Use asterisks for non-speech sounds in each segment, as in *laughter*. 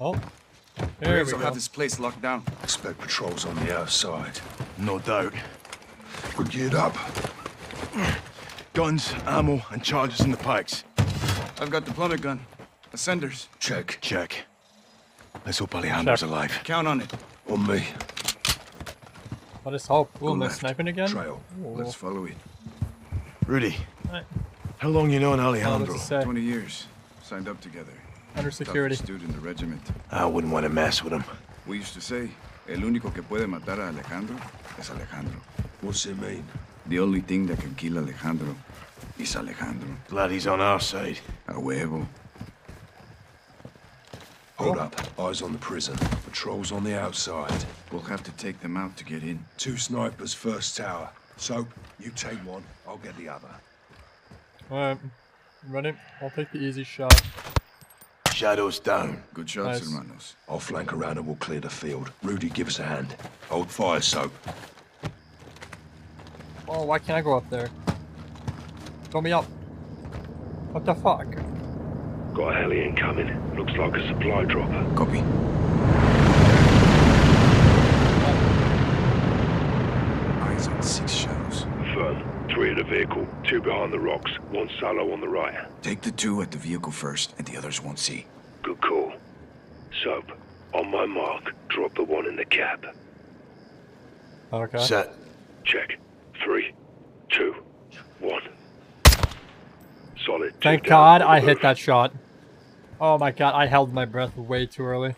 Oh. There Graves we will go. have this place locked down. Expect patrols on the outside. No doubt. We're geared up. Guns, ammo, and charges in the pikes. I've got the plummet gun. Ascenders. Check. Check. Let's hope Alejandro's Check. alive. Count on it. On me. Let us hope. Ooh, Go am I sniping again? Trail. Ooh. Let's follow it. Rudy, Right. how long you known Alejandro? what's 20 years. Signed up together. Under security. Toughest dude in the regiment. I wouldn't want to mess with him. We used to say, el único que puede matar a Alejandro es Alejandro. What's it mean? The only thing that can kill Alejandro is Alejandro. Glad he's on our side. A huevo. Hold up. Eyes on the prison. Patrols on the outside. We'll have to take them out to get in. Two snipers first tower. Soap, you take one. I'll get the other. Alright. Ready? I'll take the easy shot. Shadows down. Good shots, Nice. hermanos. I'll flank around and we'll clear the field. Rudy, give us a hand. Hold fire, Soap. Oh, why can't I go up there? Throw me up. What the fuck? Got a heli incoming. Looks like a supply dropper. Copy. Eyes on six shadows. Firm. Three at the vehicle, two behind the rocks, one solo on the right. Take the two at the vehicle first, and the others won't see. Good call. Soap, on my mark, drop the one in the cab. Okay. Set. Check. Three, two, one. Solid. Thank God I hit that shot. Oh my god, I held my breath way too early.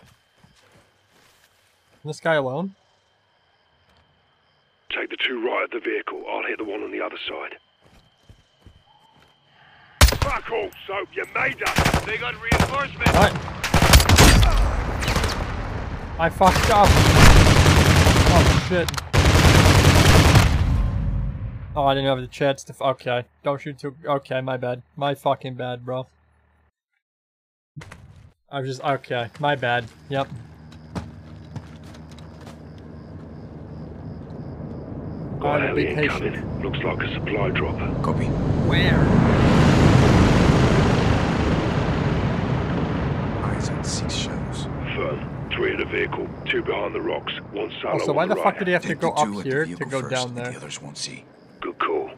This guy alone? Take the two right at the vehicle. I'll hit the one on the other side. Fuck all, Soap. You made us. They got reinforcements. What? I fucked up. Oh shit. Oh, I didn't have the chance to. Okay, don't shoot too. Okay, my bad. My fucking bad, bro. I was just okay. My bad. Yep. Got a I'll be heli patient. incoming. Looks like a supply drop. Copy. Where? Eyes on six shadows. Firm. Three in the vehicle, two behind the rocks, one solo Oh, so on why the the right. fuck did he have to Take go up at the here to go first, down there? The others won't see. Good call.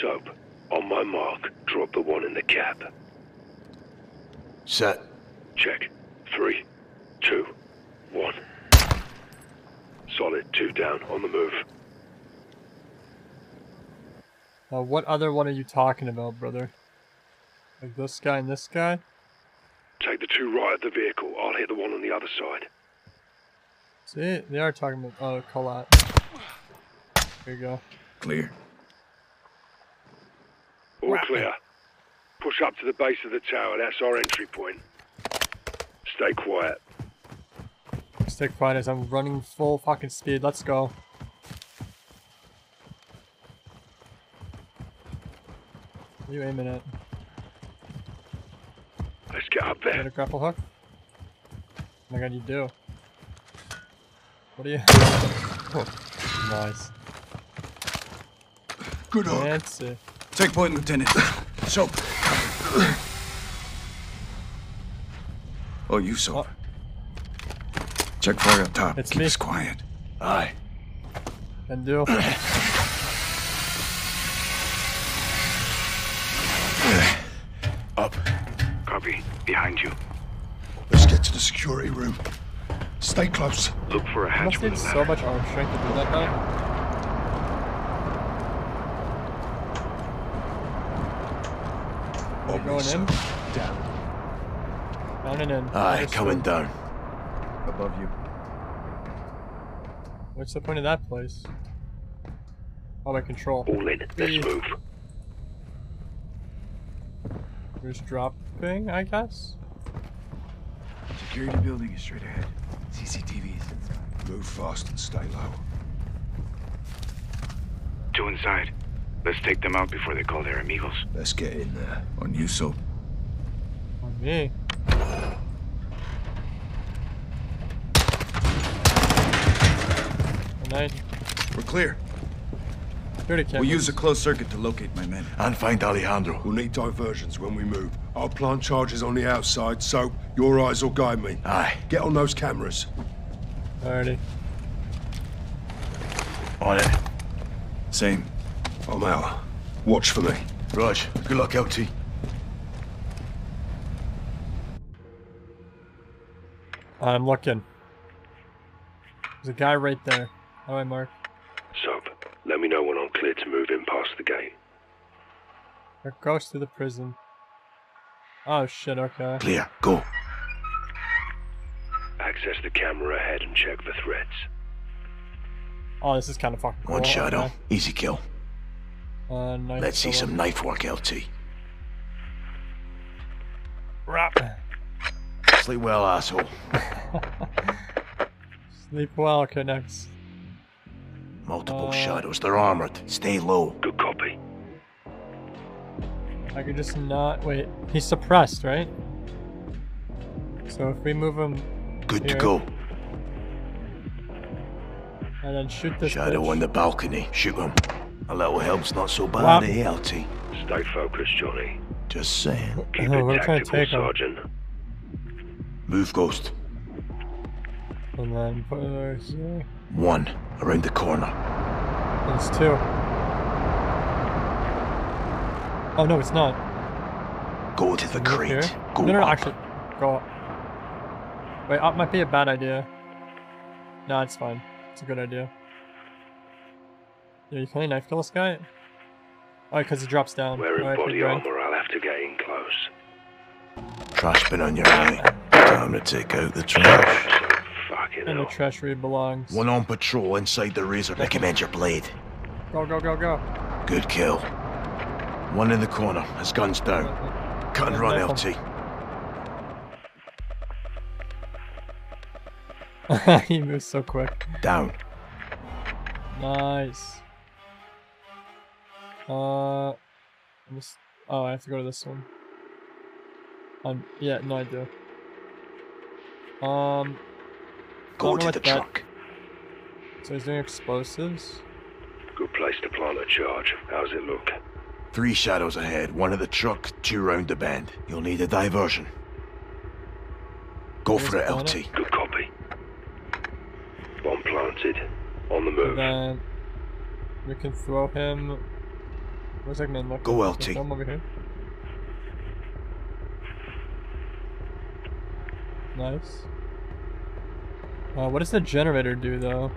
Soap, on my mark, drop the one in the cab. Set. Check. Three, two, one. Solid, two down, on the move. Uh, what other one are you talking about, brother? Like this guy and this guy? Take the two right of the vehicle. I'll hit the one on the other side. See, they are talking about oh, Collat. There you go. Clear. All clear. Push up to the base of the tower. That's our entry point. Stay quiet. Stay quiet as I'm running full fucking speed. Let's go. What are you aiming at? Let's get up Got a there. grapple hook? Oh my god, you do. What are you? Oh, *laughs* nice. Good hook. Fancy. Take point, Lieutenant. Soap. Oh, you soap. Oh. Check fire up top. It's Keep me. us quiet. Aye. And do. *clears throat* Stay close. Look for a hatch Must need so much arm strength to do that though. On me, going in? Down. Down and in. Aye, Understood. coming down. Above you. What's the point of that place? Oh, my control. All in. Let's Beef. move. There's dropping, I guess? Security building is straight ahead. CCTVs. Move fast and stay low. Two inside. Let's take them out before they call their amigos. Let's get in there. On you, so. On me. And We're clear. Security cameras. We'll use a closed circuit to locate my men. And find Alejandro. We'll need diversions when we move. I'll plant charges on the outside, so your eyes will guide me. Aye. Get on those cameras. Alrighty. On it. Same. I'm out. Watch for me. Raj, good luck, LT. I'm looking. There's a guy right there. How do I mark? Soap, let me know when I'm clear to move in past the gate. Or goes to the prison. Oh shit, okay. Clear. Go. Access the camera ahead and check for threats. Oh, this is kind of fucking cool. One shadow. okay. Easy kill. Uh, knife Let's see some knife work, LT. Rap. Sleep well, asshole. *laughs* Sleep well, okay, next. Multiple Uh, shadows. They're armored. Stay low. Good copy. I could just not wait. He's suppressed, right? So if we move him Good to go. and then shoot this Shadow bitch. on the balcony. Shoot him. A little help's not so Wow. bad, eh, LT? Stay focused, Johnny. Just saying. Keep Oh, it we're trying to tactical, take 'em. Sergeant. Move, Ghost. And then put it here. One. Around the corner. There's two. Oh no, it's not. Go to the crate. here. Go no, no, no, actually, go up. Wait, uh, up might be a bad idea. No, it's fine. It's a good idea. Yeah, you can only knife kill this guy? Oh, because he drops down. Wearing Alright, body big brain. armor, I'll have to get in close. Trash bin on your right. Time to take out the trash. So fucking And the hell. trash where he belongs. One on patrol inside the razor. Recommend your blade. Go, go, go, go. Good kill. One in the corner. His gun's down. Cut and run, Knife LT. *laughs* he moves so quick. Down. Nice. Uh, I'm just, oh, I have to go to this one. Um, yeah, no, I do. Um, Go to what the that- truck. so he's doing explosives. Good place to plant a charge. How's it look? Three shadows ahead. One at the truck, two round the bend. You'll need a diversion. Go for it, Where's the LT. Good copy. Bomb planted. On the And move. then we can throw him. Where's that man look? Go, Can we LT. throw him over here. Nice. Uh, what does the generator do though?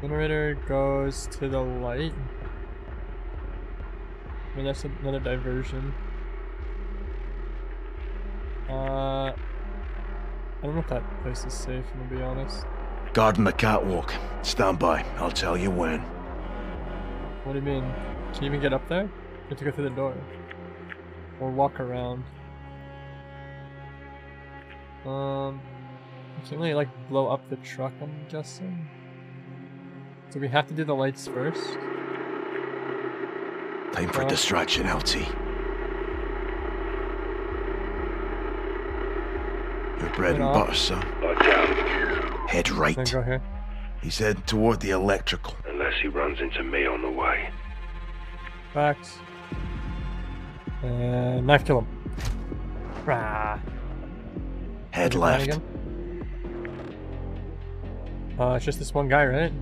Generator goes to the light. I mean that's another diversion. Uh, I don't know if that place is safe. I'm gonna be honest. Guarding the catwalk. Stand by. I'll tell you when. What do you mean? Can you even get up there? You have to go through the door. Or walk around. Um, you can't really like blow up the truck, I'm guessing. So we have to do the lights first. Time for Uh, distraction, LT. Your bread and Right butter, son. Lights out. Head Then right. go here. He's heading toward the electrical. Unless he runs into me on the way. Facts. And knife kill him. Rah. Head Is it mine left. again? Uh, it's just this one guy, right?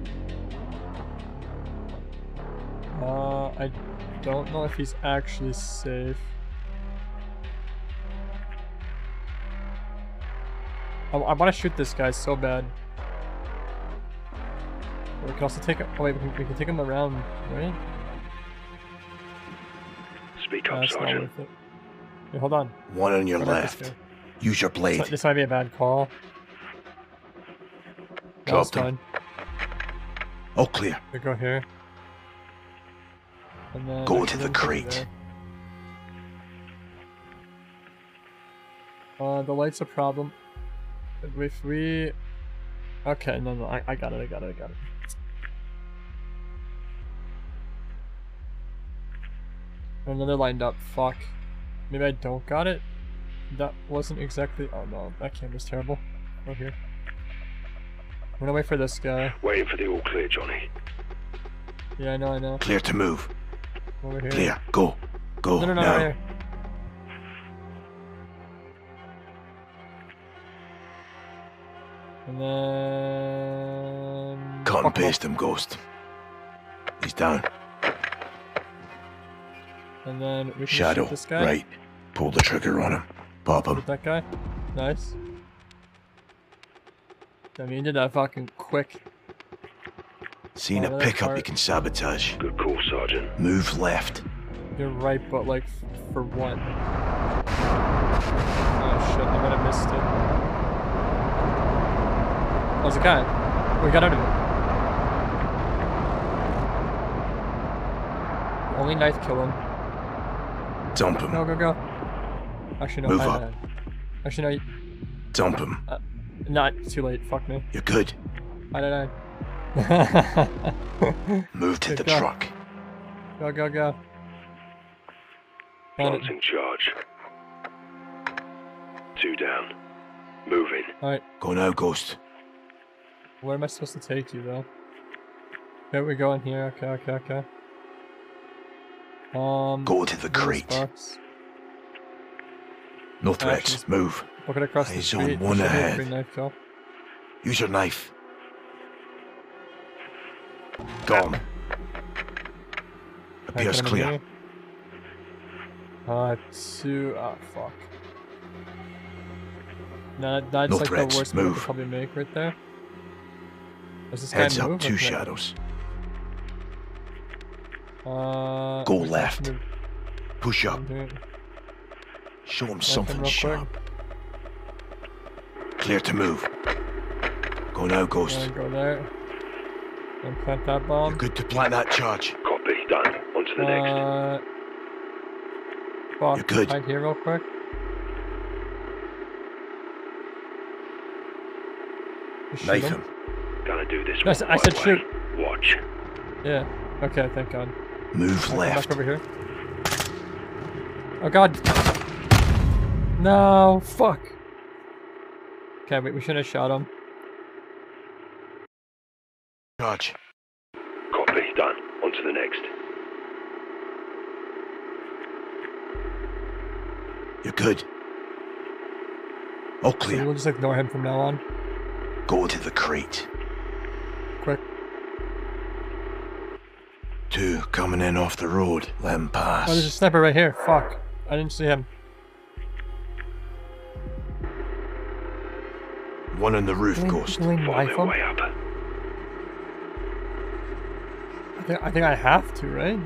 Uh, I don't know if he's actually safe. I, I want to shoot this guy so bad. But we can also take. Oh wait, we can, we can take him around, right? Speak Uh, up, that's not Sergeant. worth it. Wait, hold on. One on your What about left. Use your blade. might- this might be a bad call. No, Dropped it's him. All clear. We go here. And then Go I to the then put it crate. Uh, the light's a problem. If we... Okay, no, no, I, I got it, I got it, I got it. Another lined up, fuck. Maybe I don't got it? That wasn't exactly... Oh no, that camera's terrible. Over here. I'm gonna wait for this guy. Waiting for the all clear, Johnny. Yeah, I know, I know. Clear to move. Over here. Clear. Go. Go. No, no, no, now. right And then. Cut and him paste him, Ghost. He's down. And then we can Shadow. shoot this guy. Right. Pull the trigger on him. Pop him. Shoot that guy. Nice. I mean, you did that fucking quick. Seen Oh, a that pickup you can sabotage. Good call, Sergeant. Move left. You're right, but like, for what? Oh shit, I might have missed it. Oh, there's a guy. We got out of it. Only knife kill him. Dump him. Go, go, go. Actually, no. Move hide, up. hide. Actually, no. Dump him. Uh, y- Not too late. Fuck me. You're good. I don't know. *laughs* Move to Good the go. truck. Go, go, go. Found it. Planting charge. Two down. Moving. Alright, Go now, Ghost. Where am I supposed to take you, though? Okay, we go in here. Okay, okay, okay. Um. Go to the crate. Sparks? No threats. Move. Look at across the Eyes street. on one should be a ahead. knife. Use your knife. Gone. Appears get him in clear. Uh, two. Ah, fuck. No, that's No like threats, the worst move move. could probably make right there. Does this Heads up, move? two Okay. shadows. Uh, Go left. move Push up. Show him something real quick. sharp. Clear to move. Go now, Ghost. Go there. And plant that You're bomb. good to plant that charge. Copy. Done. On to the next. Uh, fuck. You're good. Hide here real quick. Just shoot Knife him. Gonna do this Yes, one I right said shoot. Watch. Yeah. Okay, thank God. Move I'll left. Back over here. Oh God. No, fuck. Okay, wait, we should have shot him. Charge. Copy. Done. On to the next. You're good. All So clear. we'll just ignore him from now on. Go to the crate. Two coming in off the road. Let 'em pass. Oh, there's a sniper right here. Fuck. I didn't see him. One on the roof, Can we- Ghost. can we their way up. I think, I think I have to, right?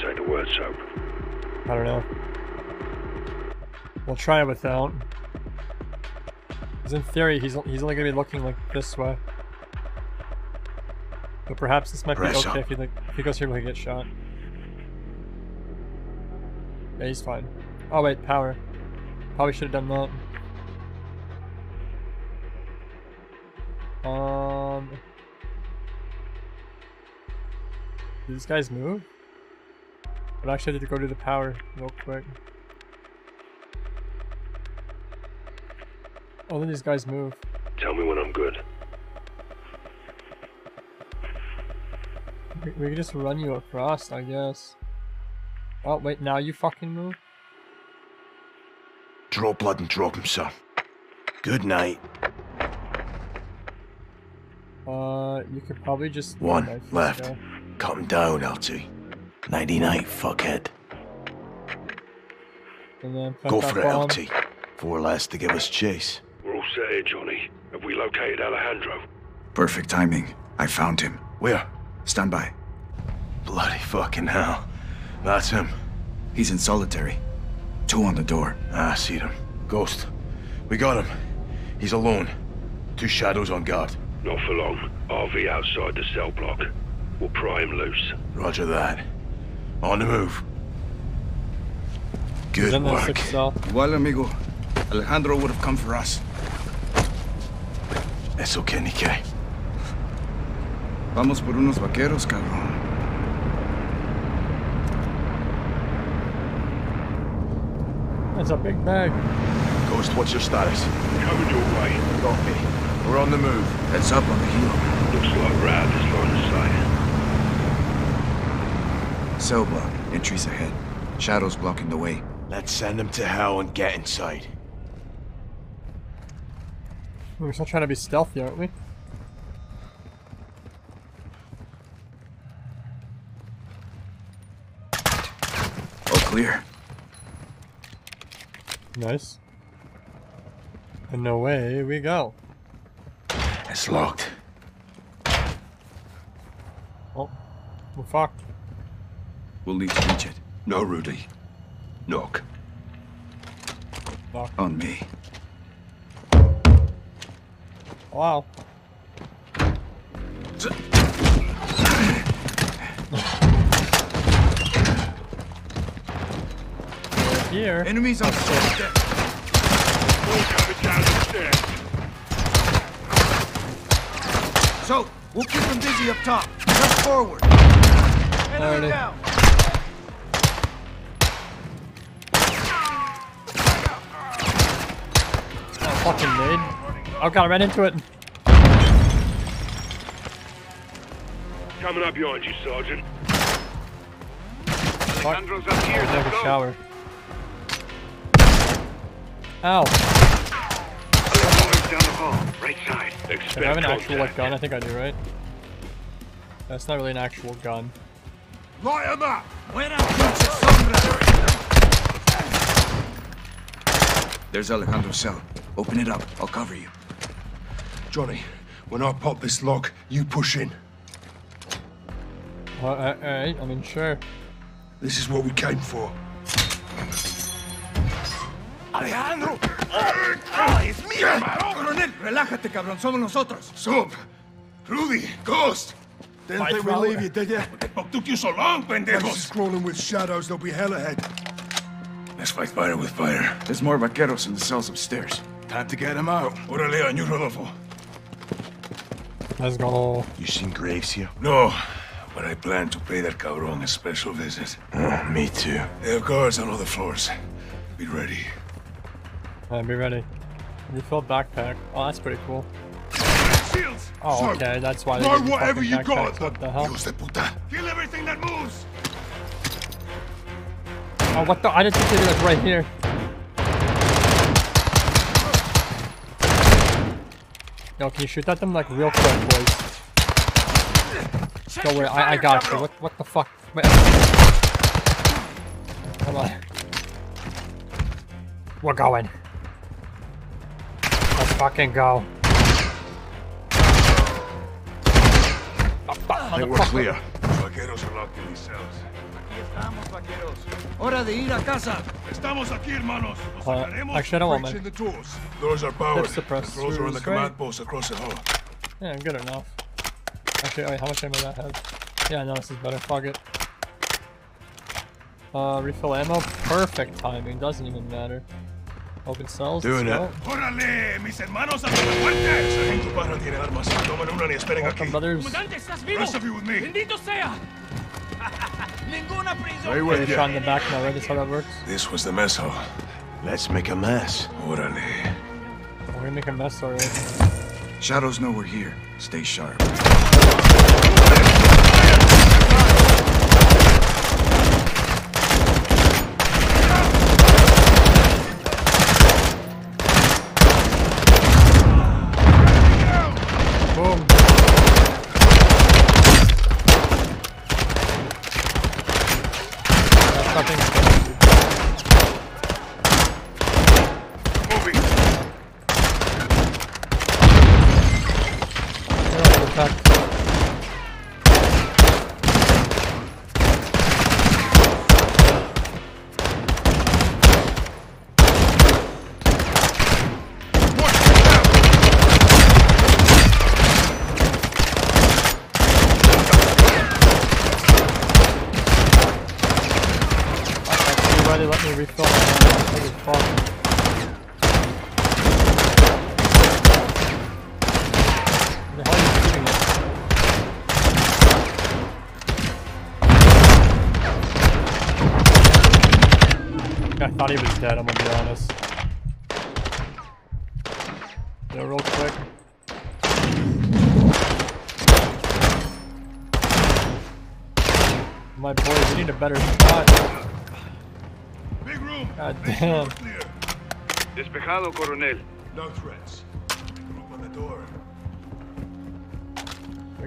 Say the word, Soap. I don't know. We'll try it without. Because in theory, he's, he's only going to be looking like this way. But perhaps this might Press be okay up. if he, like, if he goes here, he'll get shot. Yeah, he's fine. Oh wait, power. Probably should have done that. Um... Do these guys move? But actually, I need to go to the power real quick. Oh, these guys move. Tell me when I'm good. We, we can just run you across, I guess. Oh, wait, now you fucking move? Draw blood and drop him, sir. Good night. Uh, you could probably just. One knife left. guy. Cut him down, LT. Nighty night, fuckhead. And then Go for it, bomb. LT. Four less to give us chase. We're all set here, Johnny. Have we located Alejandro? Perfect timing. I found him. Where? Stand by. Bloody fucking hell. That's him. He's in solitary. Two on the door. Ah, I see him. Ghost. We got him. He's alone. Two shadows on guard. Not for long. RV outside the cell block. We'll pry him loose. Roger that. On the move. Good work. sixth cell. Igual, amigo. Alejandro would have come for us. It's okay, Nikkei. Vamos por unos vaqueros, cabrón. That's a big bag. Ghost, what's your status? Coming your way. Got me. We're on the move. Heads up on the hill. Looks like Rad is line of sight. Cell block. Entries ahead. Shadows blocking the way. Let's send them to hell and get inside. We're still trying to be stealthy, aren't we? Clear. Nice. And away we go. It's locked. Oh, we're fucked. We'll need to reach it. No, Rudy. Knock. On me. Wow. Here. Enemies on stairs. All coming down the. So, we'll keep them busy up top. Press forward. Enemy down. Oh, fucking mid. Oh god, I ran into it. Coming up behind you, Sergeant. Fuck. Alejandro's up here. I have a go. shower. Ow. Down the hall, right side. Expect Do I have an actual like gun? I think I do, right? That's not really an actual gun. Light 'em up! Buena pinche sombra. There's Alejandro's cell. Open it up. I'll cover you. Johnny, when I pop this lock, you push in. Uh, uh, alright, I mean, sure. This is what we came for. Alejandro! ¡Ah, es mío! Coronel, relájate, cabrón. Somos nosotros. Sup! Rudy! Ghost! Didn't think we'd leave you, did you? What took you so long, pendejos? crawling with shadows, there'll be hell ahead. Let's fight fire with fire. There's more vaqueros in the cells upstairs. Time to get him out. Orale on you, Rodolfo. Let's go. You seen Graves here? No, but I plan to pay that cabron a special visit. Oh, me too. They have guards on all the floors. Be ready. Uh, be ready. Refill backpack. Oh, that's pretty cool. Shields! Oh, okay, that's why they throw you whatever you got. What the hell? De puta. Kill everything that moves! Oh, what the? I didn't think they was right here. Yo, can you shoot at them like real quick, boys? Go away. I, I got you. What, what the fuck? Wait. Come on. We're going. Let's fucking go. Fuck, I think we're motherfucker. clear. Vaqueros are locked in these cells. Hora de ir a casa. Estamos aquí, hermanos. Nos Uh, sacaremos actually, I don't want breaching my- the doors. Doors are powered. Let's Controls are on the right? command post across the hall. Yeah, good enough. Actually, wait, how much ammo that has? Yeah, no, this is better. Fuck it. Uh, refill ammo. Perfect timing. Doesn't even matter. Open cells. Doing it. go. ¡Órale! ¡Mis hermanos a la muerte! Sargento Parra tiene armas. Tomen una y esperen aquí. brothers. ¿estás The rest of you with me. ¡Bendito sea! *laughs* ¡Ninguna prisión! Right Get with a you. the back now, right? That's how that works. This was the mess hall. Let's make a mess. Órale. We're gonna make a mess already. Shadows know we're here. Stay sharp.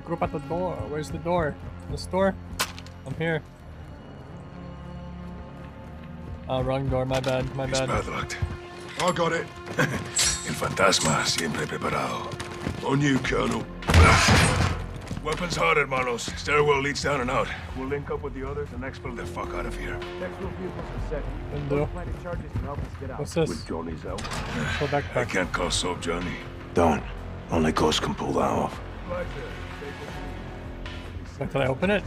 Group at the door. Where's the door? The store? I'm here. Oh, wrong door. My bad. My It's bad. padlocked. I got it. *laughs* El fantasma siempre preparado. On you, Colonel. *sighs* Weapons hot, hermanos. Stairwell leads down and out. We'll link up with the others and expel the fuck out of here. Next room viewports are set. Window. What's this? With Johnny's help. Go I can't call soap, Johnny. Don't. Only Ghost can pull that off. Did I open it?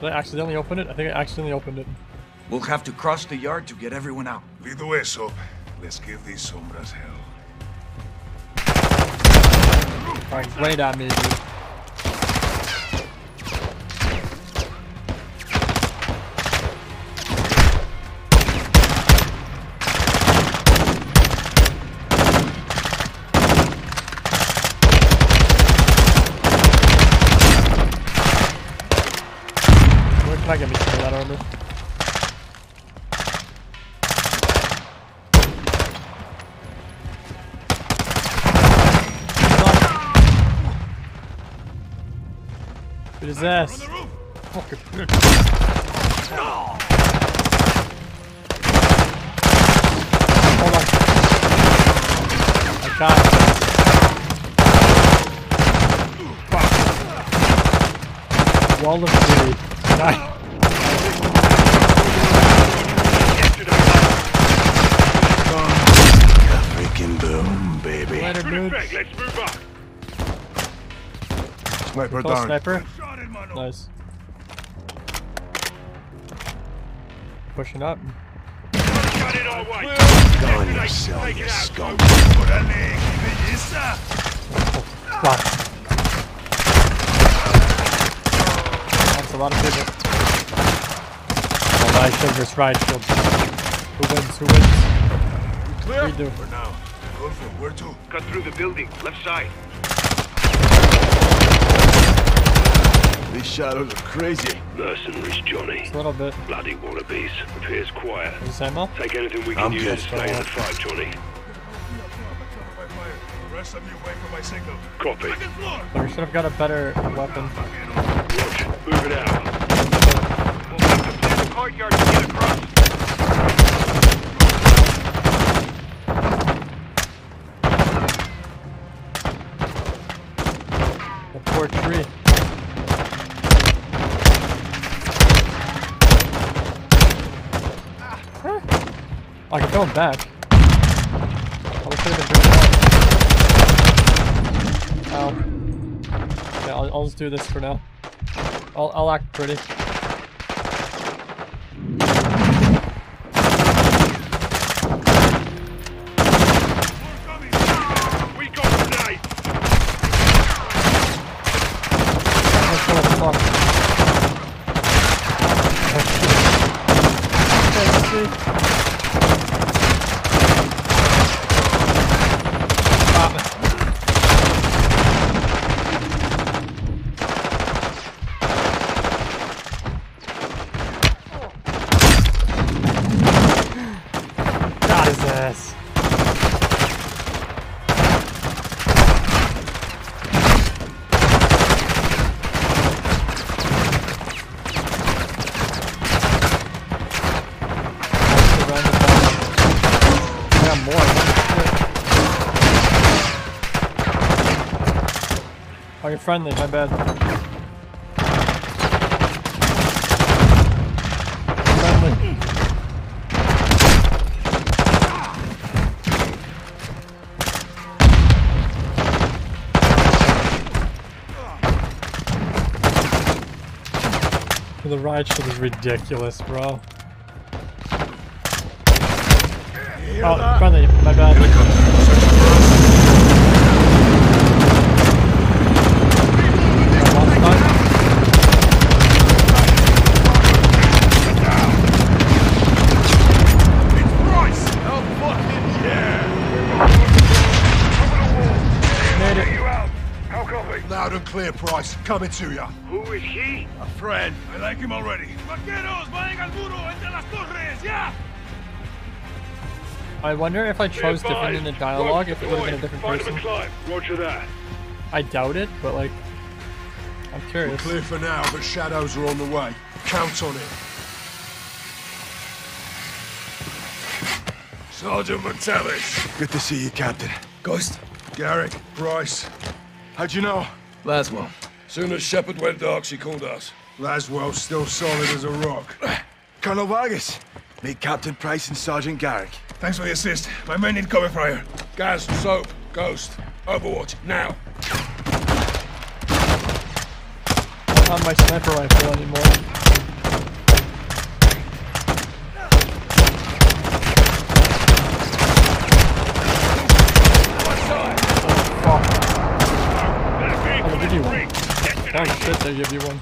Did I accidentally open it? I think I accidentally opened it. We'll have to cross the yard to get everyone out. Lead the way, soap. Let's give these sombras hell. Alright, great at me, dude. Where can I get me some of that armor? It is ass. Fucking bitch. Hold on. I got it. Fuck. Wall of duty. Die. Later, Good dude. effect, let's move up. Sniper down. sniper. Nice. Pushing up. Got it our way. Go on Detonate, yourself, take you it out. scum. Órale, qué belleza. Fuck. That's a lot of people. Oh, right shield versus right shield. Who wins? Who wins? Clear? We do. For now. Rodolfo, where to? Cut through the building, left side. These shadows are crazy. Mercenaries, Johnny. Just a little bit. Bloody wannabes. Appears quiet. Is this ammo? Take anything we can I'm use good. to stay in the fight, Johnny. By fire. The rest of you wait for my signal. Copy. Second floor. But we should have got a better weapon. Move it out. We'll have to clear the courtyard to get across. The poor tree. Huh. I can throw him back. I'll, I'll just do this for now. I'll, I'll act pretty. We got grenades. Let's go, fuck. Okay, see? Stop. Got his ass. Surrounded by- I got more. Oh, you're friendly. My bad. Friendly. The ride shield is ridiculous, bro. Oh, friendly. My bad. One time. Made it. You out. How copy? Loud and clear, Price. Coming to you. Who is he? A friend. I like him already. Vaqueros, vayan al muro entre las torres, yeah! I wonder if I chose different in the dialogue, if it would have been a different Find person. him and climb. Roger that. I doubt it, but like, I'm We're curious. clear for now, but shadows are on the way. Count on it. Sergeant MacTavish. Good to see you, Captain. Ghost. Garrick. Price. How'd you know? Laswell. Soon as Shepherd went dark, she called us. Laswell's still solid as a rock. *clears throat* Colonel Vargas. Meet Captain Price and Sergeant Garrick. Thanks for the assist. My men need cover fire. Gaz, Soap, Ghost, Overwatch, now. Not my sniper rifle anymore. Fuck. Back Oh, they give you one. Destination. Oh shit, they give you one.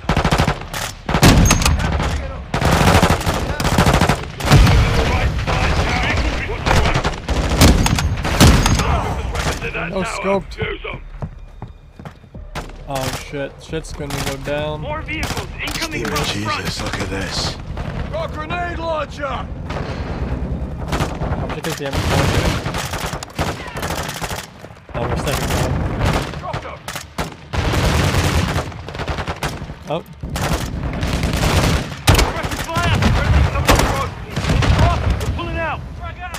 No scoped. Use them. Oh shit, shit's gonna go down. More vehicles incoming Steven, from front. Jesus, look at this. Got grenade launcher! How much is damage? Oh, we're stepping down. Drop them. Oh, Russian fire! Friendly's coming up the road. Off! We're pulling out! Frag out!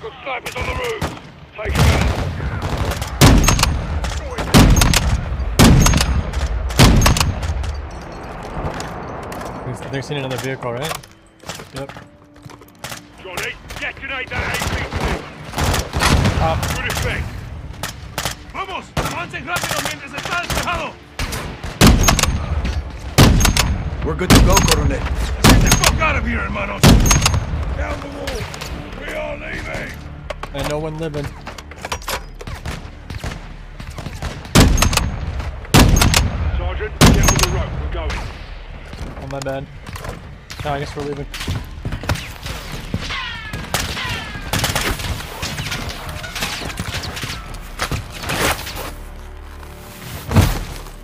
Got snipers on the roof. Take them out. they've they've seen another vehicle, right? Yep. Johnny, detonate that APC. Top. Good effect. Vamos, avancen rápido mientras está despejado. We're good to go, Coronel. Get the fuck out of here, hermanos! Down the wall. We are leaving. And no one living. Sergeant, get on the rope. We're going. Oh my bad. No, I guess we're leaving.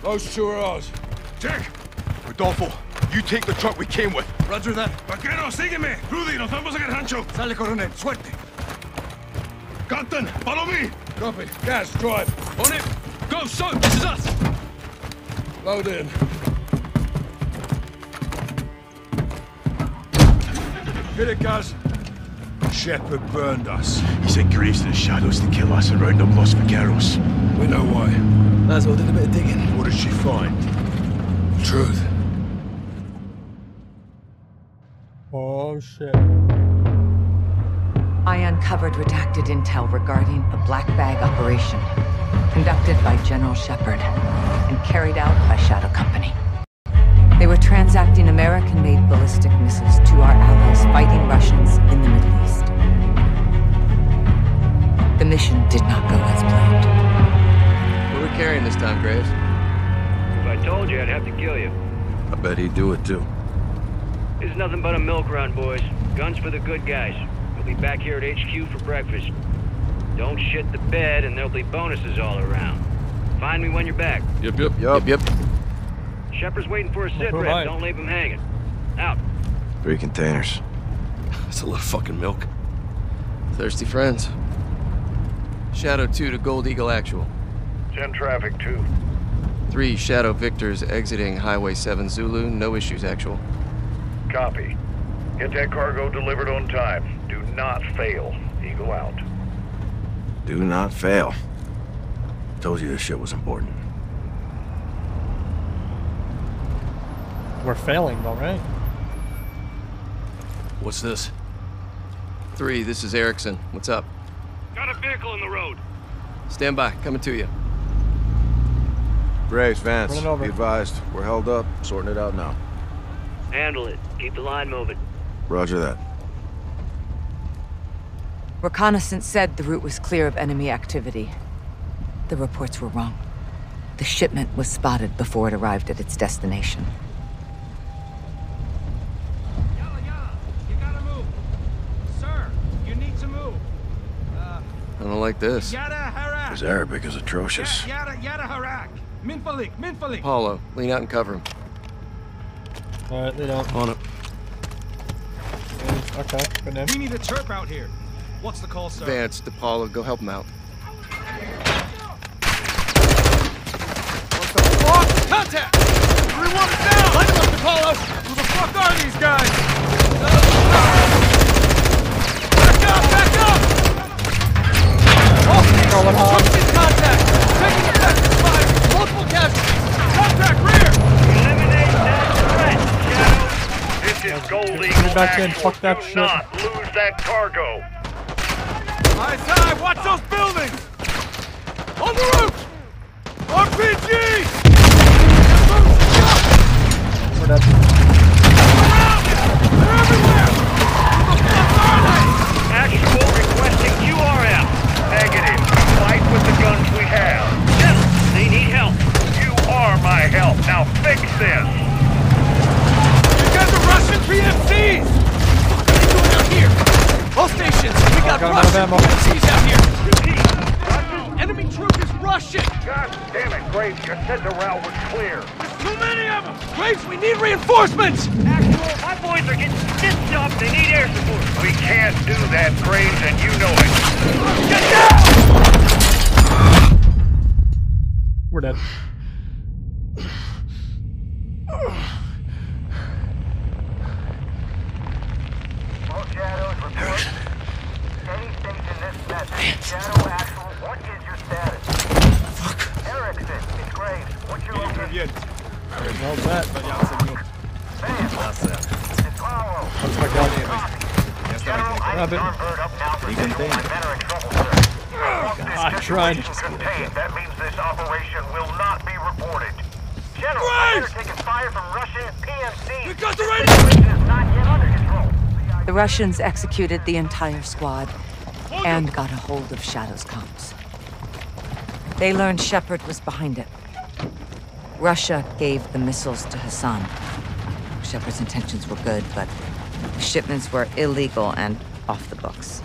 Those two are ours. Check! Rodolfo, you take the truck we came with. Roger that. Vaquero, sígueme! Rudy, nos vamos a el rancho! Sale, coronel. Suerte. Captain, follow me! Copy. Gaz, drive. On it. Go, Soap. This is us. Load in. Hit it, Gaz. Shepherd burned us. He sent Graves to the shadows to kill us and round up Los Vaqueros. We know why. Laswell did a bit of digging. What did she find? Truth. Oh shit. I uncovered redacted intel regarding a black bag operation conducted by General Shepherd and carried out by Shadow Company. They transacting American-made ballistic missiles to our allies fighting Russians in the Middle East. The mission did not go as planned. What are we carrying this time, Graves? If I told you, I'd have to kill you. I bet he'd do it too. It's nothing but a milk run, boys. Guns for the good guys. We'll be back here at HQ for breakfast. Don't shit the bed, and there'll be bonuses all around. Find me when you're back. Yep, Yep, yep. Yep, yep. Shepherd's waiting for a sit who am rep. Don't leave him hanging. Out. Three containers. *laughs* That's a lot of fucking milk. Thirsty friends. Shadow 2 to Gold Eagle Actual. 10 traffic, 2. 3 Shadow Victors exiting Highway 7 Zulu. No issues, actual. Copy. Get that cargo delivered on time. Do not fail. Eagle out. Do not fail. Told you this shit was important. We're failing though, right? What's this? 3, this is Erickson. What's up? Got a vehicle in the road. Stand by. Coming to you. Graves, Vance, Running over. be advised. We're held up, sorting it out now. Handle it. Keep the line moving. Roger that. Reconnaissance said the route was clear of enemy activity. The reports were wrong. The shipment was spotted before it arrived at its destination. Yalla, yalla. You gotta move. Sir, you need to move. Uh, I don't like this. yada, hara, His Arabic is atrocious. Yara Yara Harak. Minfalik, Minfalik. Apollo, lean out and cover him. Alright, they don't. On it. Okay, good name. We need a chirp out here. What's the call, sir? Vance, Apollo, go help him out. What the Fuck! Contact! Everyone is down! Light them up, Apollo! Who the fuck are these guys? Uh, Back up! Back up! Oh, troops in contact! Taking effective fire! Multiple casualties! Contact rear! Eliminate that threat, Shadow. This is Gold Get me Eagle back in, fuck that Do shit. not lose that cargo. Eyes high! Watch those buildings! On the roof! RPG! We're dead. Actual requesting QRF. Negative. Fight with the guns we have. General, they need help. You are my help. Now fix this. You got the Russian PMCs! What are you doing out here? All stations, we got, got Russian. PMCs out here! Repeat. Russian? Enemy troop is Russian! God damn it, Graves. You said the route was clear. There's too many of them! Graves, we need reinforcements! Actual, my boys are getting stitched up. They need air support. We can't do that, Graves, and you know it. Get down! We're dead. All shadows report. Any station this message. Shadow actual, what is your status? Fuck. Erickson, it's Graves. What's your location? Well, that. Sam. It's Paulo. That's my god. Copy. General, I Grab need it. Sternberg up now for visual. My men are in trouble, sir. Once this I tried. situation contained, that means this operation will not be reported. General, my men are taking fire from Russian PMC. We got the The radio! situation is not yet under control. The Russians executed the entire squad and got a hold of Shadow's comms. They learned Shepherd was behind it. Russia gave the missiles to Hassan. Shepherd's intentions were good, but the shipments were illegal and off the books.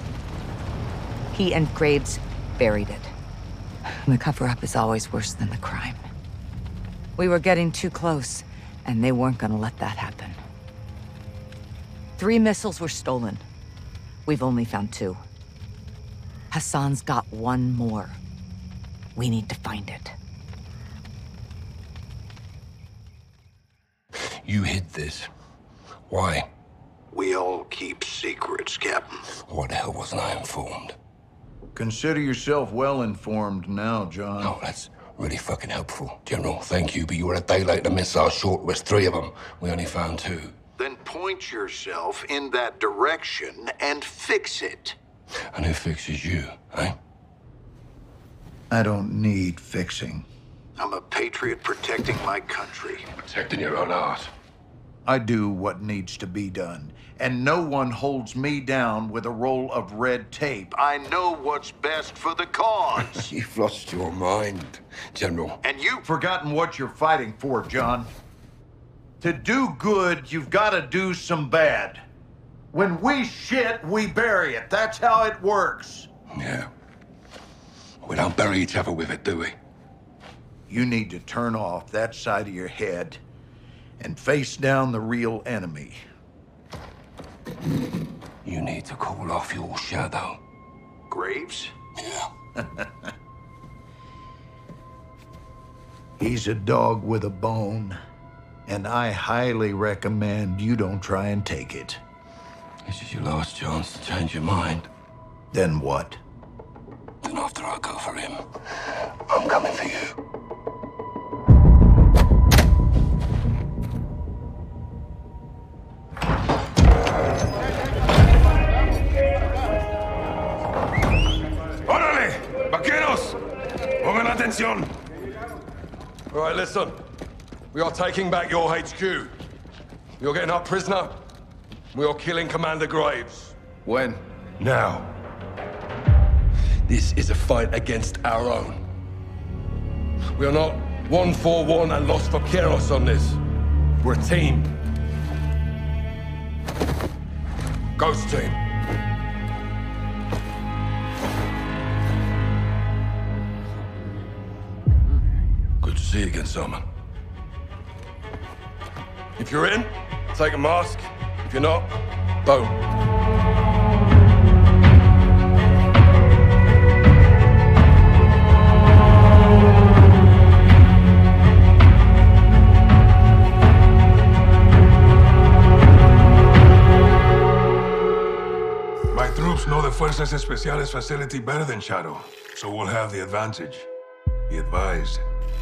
He and Graves buried it. The cover up is always worse than the crime. We were getting too close, and they weren't gonna let that happen. Three missiles were stolen. We've only found two. Hassan's got one more. We need to find it. You hid this. Why? We all keep secrets, Captain. What the hell wasn't I informed? Consider yourself well informed now, John. Oh, that's really fucking helpful. General, thank you, but you were a day late. The missiles short was three of them. We only found two. Then point yourself in that direction and fix it. And who fixes you, eh? I don't need fixing. I'm a patriot protecting my country. Protecting your own art. I do what needs to be done, and no one holds me down with a roll of red tape. I know what's best for the cause. *laughs* You've lost your mind, General. And you've forgotten what you're fighting for, John. To do good, you've got to do some bad. When we shit, we bury it. That's how it works. Yeah. We don't bury each other with it, do we? You need to turn off that side of your head and face down the real enemy. You need to call off your shadow. Graves? Yeah. *laughs* He's a dog with a bone, and I highly recommend you don't try and take it. This is your last chance to change your mind. Then what? Then after I go for him, I'm coming for you. ¡Pongan atención! All right, listen. We are taking back your HQ. You're getting our prisoner. We are killing Commander Graves. When? Now. This is a fight against our own. We are not one for one and Los Vaqueros on this. We're a team. Ghost team. See you again, Salman. If you're in, take a mask. If you're not, boom. My troops know the Fuerzas Especiales facility better than Shadow, so we'll have the advantage. Be advised,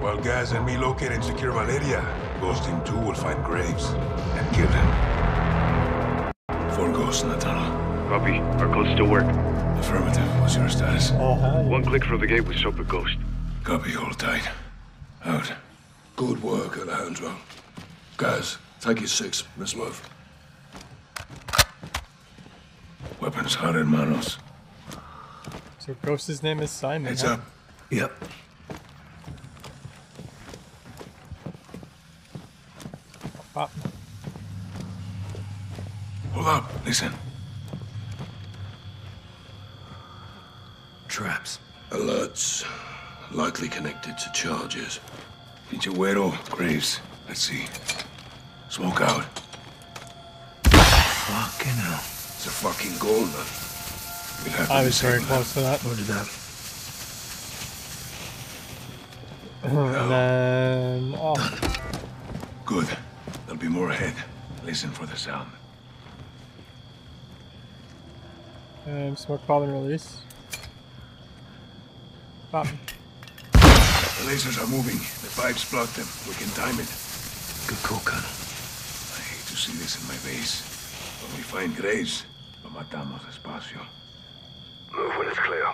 While Gaz and me locate and secure Valeria, Ghost Team 2 will find Graves and kill him. Four ghosts in the tunnel. Copy. Our codes still work. Affirmative. What's your status? Uh-huh. One click from the gate with Soap and Ghost. Copy, hold tight. Out. Good work, Alejandro. Guys, take your six. Let's move. Weapons hot in manos. So Ghost's name is Simon. Heads huh? up. Yep. Pop. Hold up. Listen. Traps. Alerts. Likely connected to charges. Pinchuero, Graves. Let's see. Smoke out. Fucking hell. It's a fucking goal, man. I was very close to that. Roger that. and then oh, Good. There'll be more ahead. Listen for the sound. um, smoke bomb and release. Pop. The lasers are moving. The pipes block them. We can time it. Good call, Colonel. I hate to see this in my base. When we find Graves, lo matamos despacio. Move when it's clear.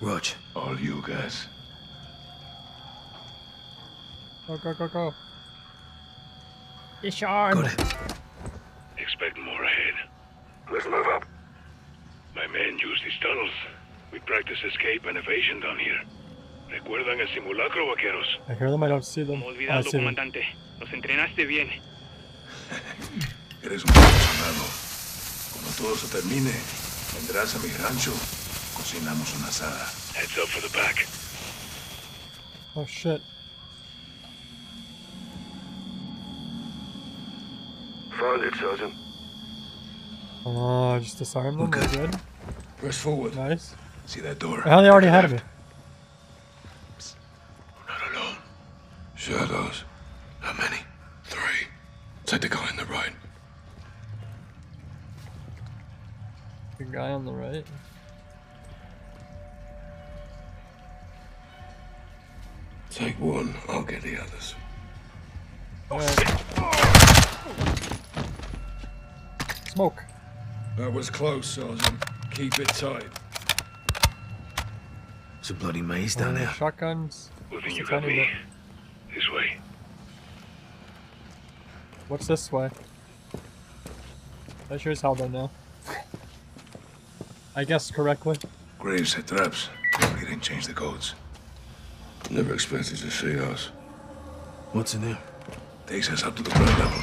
Rog. All you guys. Go go go go. Disarm. Expect more ahead. Let's move up. My men use these tunnels. We practice escape and evasion down here. ¿Recuerdan el simulacro, vaqueros? I hear them. I don't see them. Oh, I see them. comandante. Los entrenaste bien. *laughs* Eres un buen soldado. Cuando todo se termine, vendrás a mi rancho. Cocinamos una asada. Heads up for the back. Oh shit. Found it, Sergeant. Oh, just disarm them. We're good. Press forward. Nice. See that door? How they already had me. Was close, Sergeant. Keep it tight. It's a bloody maze down there. Shotguns. Looking, Just you got me. bit. This way. What's this way? I sure as hell don't know. I guess correctly. Graves set traps. We didn't change the codes. Never expected to see us. What's in there? Takes us up to the ground level.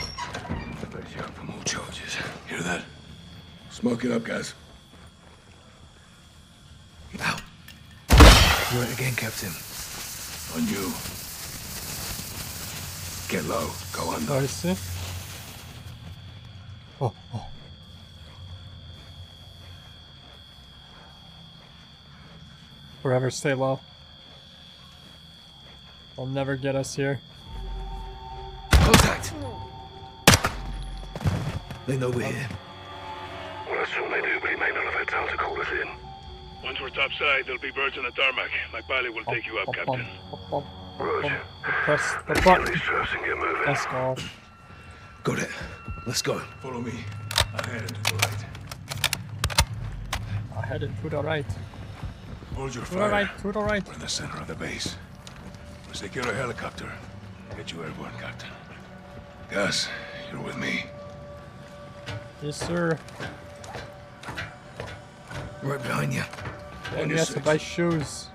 Bet you up for more charges. Hear that? Smoke it up, guys. Out. Do it again, Captain. On you. Get low. Go under. Oh, I see. Oh, oh. Forever stay low. They'll never get us here. Contact! They know we're here. To call us in. Once we're topside, there'll be birds on the tarmac. My pilot will take you up, Captain. Roger. Press the Let's button. kill these traps and get moving. Let's go. Got it. Let's go. Follow me. Ahead and to the right. I headed to the right. Hold your To the fire. right, to the right. We're in the center of the base. We'll secure a helicopter. Get you airborne, Captain. Gaz, you're with me. Yes, sir. Right behind you. Oh, and he has to buy shoes.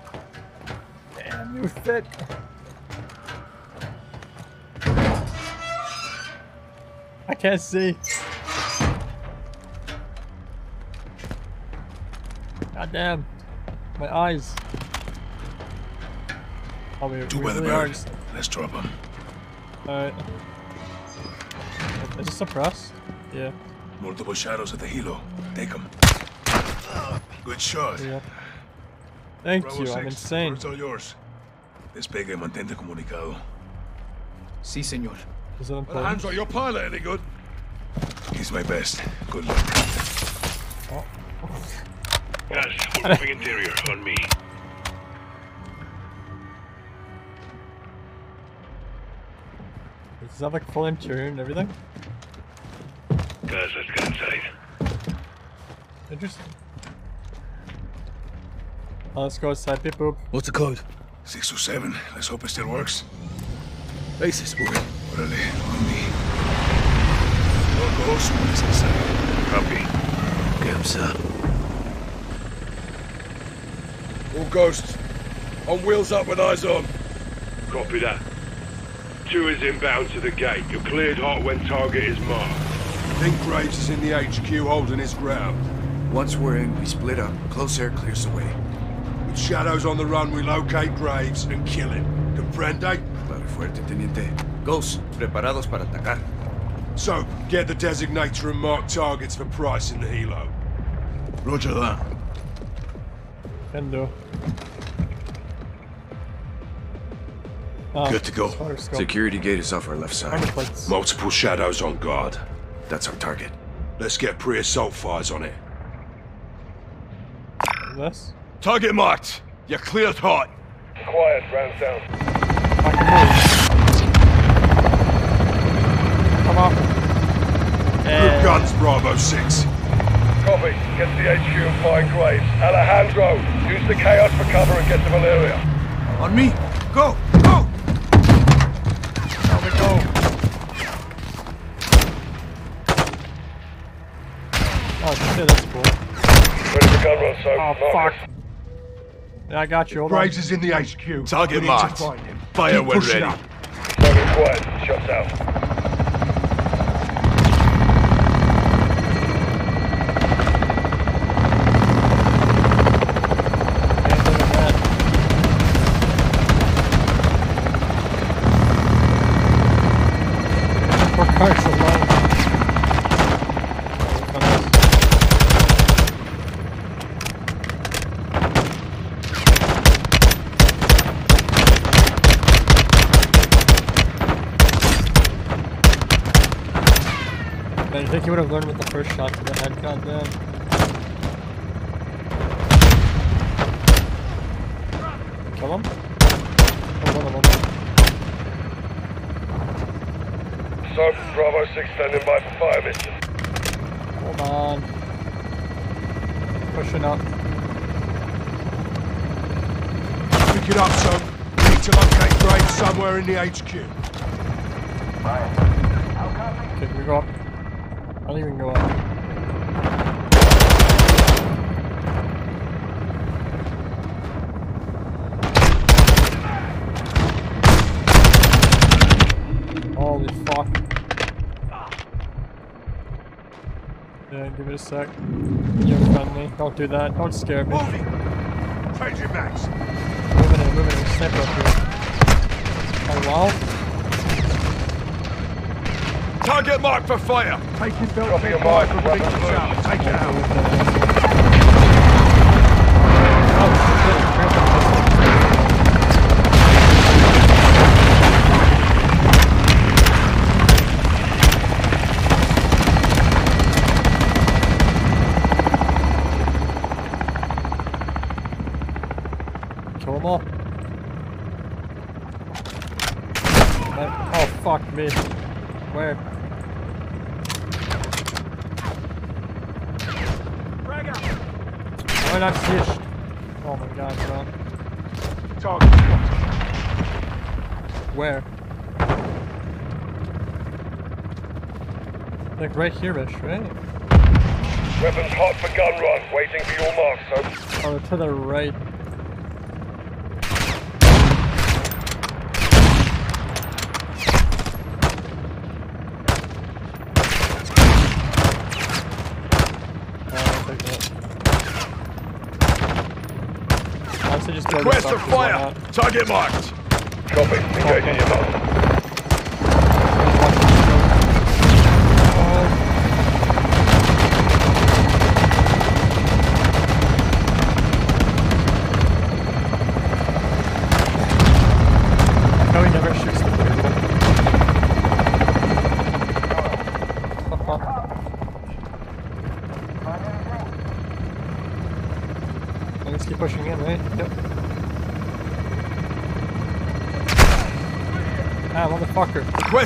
Damn, you fit. I can't see. God damn. My eyes. Oh, we, Two we by the really Let's drop them. Alright. Is it suppressed? Yeah. Multiple shadows at the helo. Take them. Good shot. Yeah. Thank Bravo you, six, I'm insane. It's all yours. Despegue y mantente comunicado. Sí, señor. Is it Well, important? hands on your pilot, any good? He's my best. Good luck. Gaz, we're moving interior. On me. Does it have like full interior and everything? Gaz, let's get inside. Interesting. Oh, let's go outside, beep boop. What's the code? Six or seven. Let's hope it still works. Basis, boy. Órale, on me. All goes when it's inside. Copy. Get sir. All ghosts. On wheels up with eyes on. Copy that. Two is inbound to the gate. You're cleared hot when target is marked. Think Graves is in the HQ holding his ground. Once we're in, we split up. Close air clears the way. With shadows on the run, we locate Graves and kill him. Comprende? Claro y fuerte, teniente. Ghosts, preparados para atacar. So, get the designator and mark targets for Price in the helo. Roger that. Endo. do. Oh, Good to go. Security gate is off our left side. Multiple shadows on guard. That's our target. Let's get pre-assault fires on it. This? Target marked. You're cleared hot. Quiet, round down. I can move. Come on. Good And guns, Bravo 6. Copy. Get to the HQ and find Graves. Alejandro, use the chaos for cover and get to Valeria. On me! Go! Go! There we go. Oh shit, that's cool. Ready for gun run, so Oh fuck. Yeah, I got you. Hold on. Graves is in the HQ. Target we need marked. To find him. Fire Keep when pushing ready. up. Target quiet. Shots out. First shot to the head, goddamn. Kill him? Kill one of them. So, Bravo 6 standing by for fire mission. Hold on. Pushing up. Pick it up, son. We need to locate Graves somewhere in the HQ. Okay, can we go up? I don't even go up. Oh, Holy fuck. Yeah, give it a sec. You're friendly. Don't do that. Don't scare me. Moving. Changing max. Moving in, moving in. Sniper up here. Oh wow. Target marked for fire. Taking built Copy big your mark. from Weapons Beacon loose. South. Take it out. Why not fish? Oh my god, bro. Target. Where? Like right here-ish, right? Weapons hot for gun run. Waiting for your mark, sir. Oh, to the right. Honestly, just throw this Request up, for 'cause why fire! not? Target marked! Copy. Engaging your mark.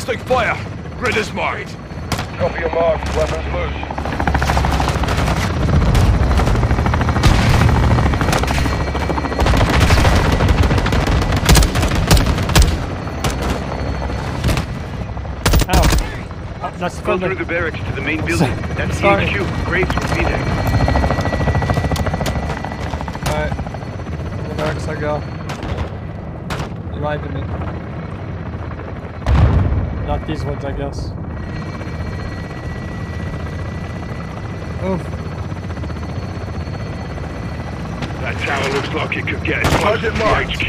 Requesting fire! Grid is marked. Copy your mark. Weapons loose. Ow. Oh, that's Go from through the barracks to the main building. That's the HQ. Graves will be there. Alright. The barracks I go. You lied to me. Not these ones, I guess. Oof. That tower looks like it could get as close Target to. HQ.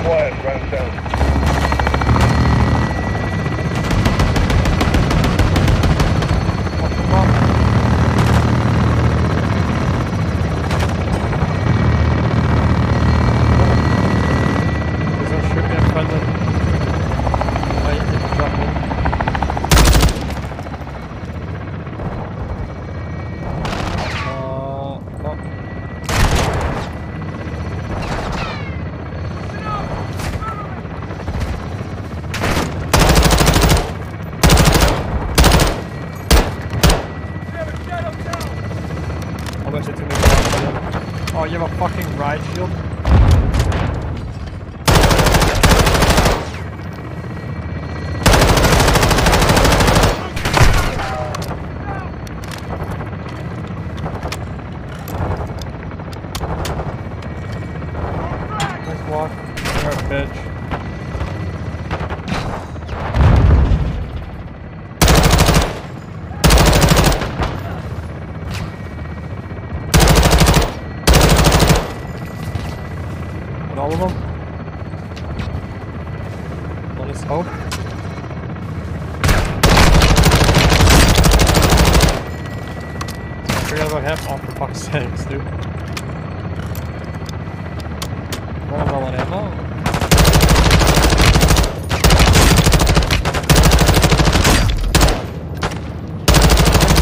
Quiet, round down. There's no shit in front of Wait, you can drop in. Uh, no. How much it took me to get in? Oh, you have a fucking ride shield? Nice walk. You're a bitch. And all of them? Let us hope. Forgot about him. Oh, for fuck's sakes, dude. Running low on ammo.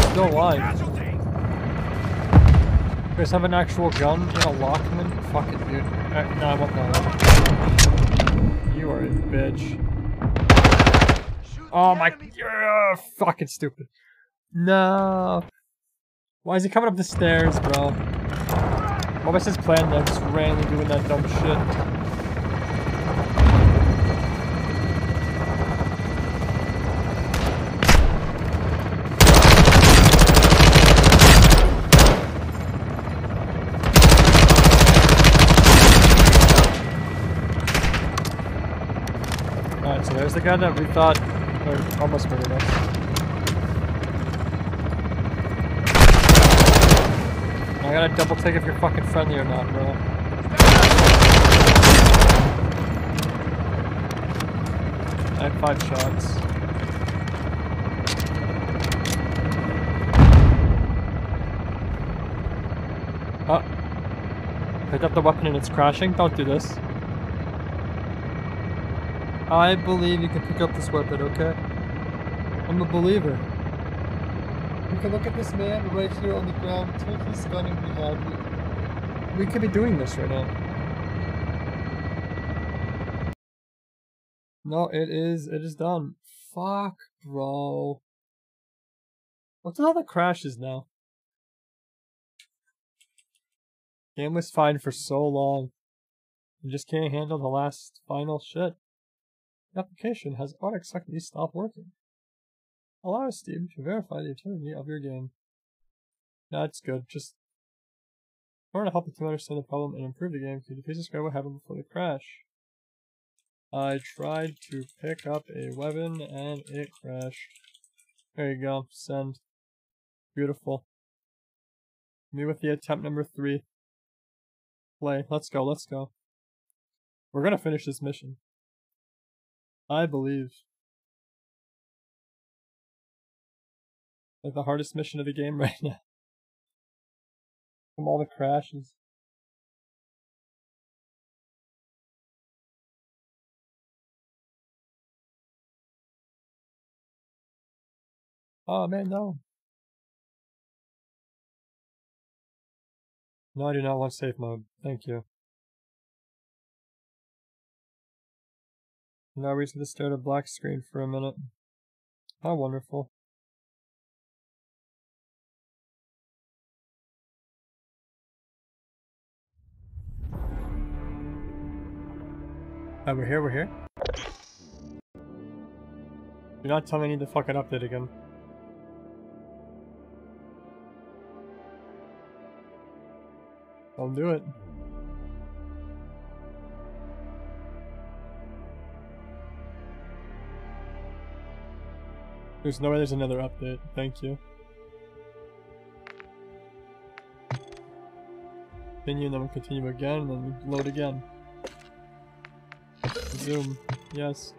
Still alive. You guys have an actual gun in a Lockman? Fuck it, dude. Uh, no, I want that one. You are a bitch. Oh my... Yeah, fucking stupid. No. Why is he coming up the stairs, bro? What was his plan then? Just randomly doing that dumb shit. Alright, there's the guy that we thought, almost murdered us. I gotta double check if you're fucking friendly or not, bro. I had five shots. Oh. Picked up the weapon and it's crashing? Don't do this. I believe you can pick up this weapon, okay? I'm a believer. You can look at this man right here on the ground, take his gun and be happy. We could be doing this right now. No, it is, it is done. Fuck, bro. What's all the crashes now? Game was fine for so long. You just can't handle the last final shit. The application has unexpectedly stopped working. Allow Steam to verify the integrity of your game. That's good. Just in order to help the team understand the problem and improve the game, could you please describe what happened before the crash? I tried to pick up a weapon and it crashed. There you go. Send. Beautiful. Me with the attempt number three. Play. Let's go, let's go. We're gonna finish this mission. I believe. Like the hardest mission of the game *laughs* right now. From all the crashes. Oh man, no. No, I do not want safe mode. Thank you. Now we to stare at a black screen for a minute. How wonderful. Oh, we're here, we're here? Do not tell me I need to fucking update again. I'll do it. There's no way there's another update. Thank you. Continue, and then we'll continue again, and then load again. Zoom. Yes.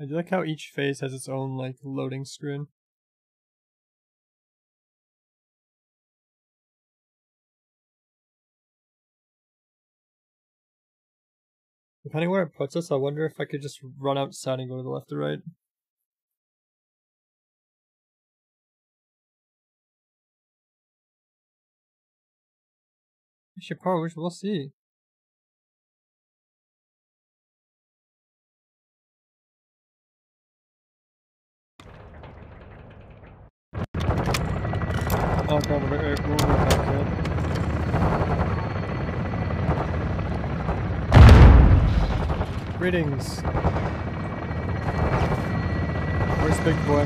I do like how each phase has its own like loading screen. Depending where it puts us, I wonder if I could just run outside and go to the left or right. I should probably, we'll see. Oh god, we're, we're, we're Greetings. Where's Big Boy?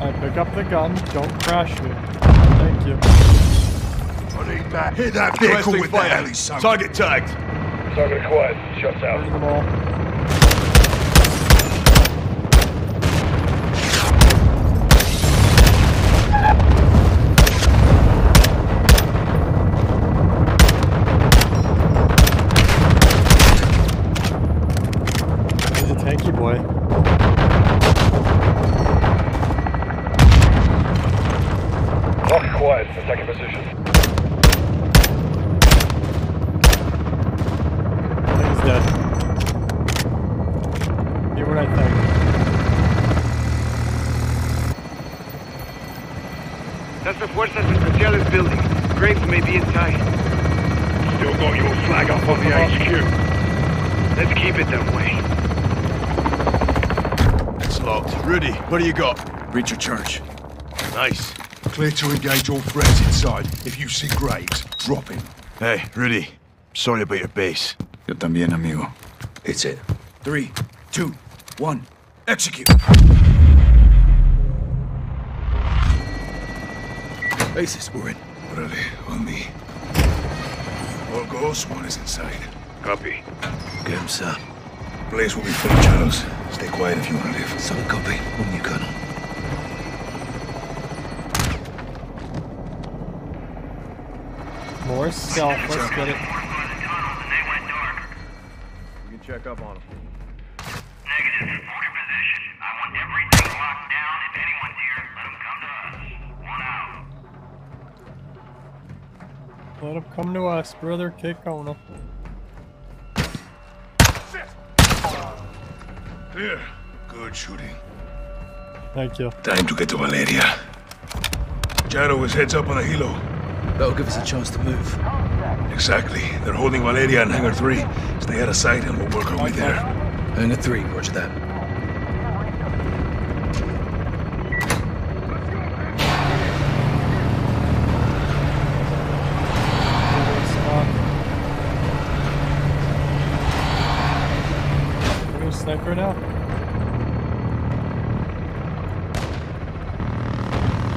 I pick up the gun, don't crash me. Thank you. I need that. Hit that vehicle with the heli, son. Target tagged. Target acquired. Shots out. A tanky boy. Lock acquired. Attacking position. He's dead. Do what I think. That's the Fuerzas Especiales building. Graves may be inside. Still got your flag up on the HQ. Let's keep it that way. It's locked. Rudy, what do you got? Breach of church. Nice. Clear to engage all threats inside. If you see Graves, drop him. Hey, Rudy. Sorry about your base. Yo también, amigo. It's it. Three, two, one, execute. Bases, we're in. Orale, on me. All goes, one is inside. Copy. Get him, sir. Place will be full of shadows. Stay quiet if you want to live. Solid copy. On you, Colonel. More stealth, let's get it. You can check up on him. Negative. Hold your position. I want everything locked down. If anyone's here, let them come to us. One out. Let him come to us, brother. Kick on him. Clear. Good shooting. Thank you. Time to get to Valeria. Shadow is heads up on a helo. That'll give us a chance to move. Exactly. They're holding Valeria in Hangar 3. Stay out of sight and we'll work our way there. Hangar 3, roger that. We're gonna sniper now.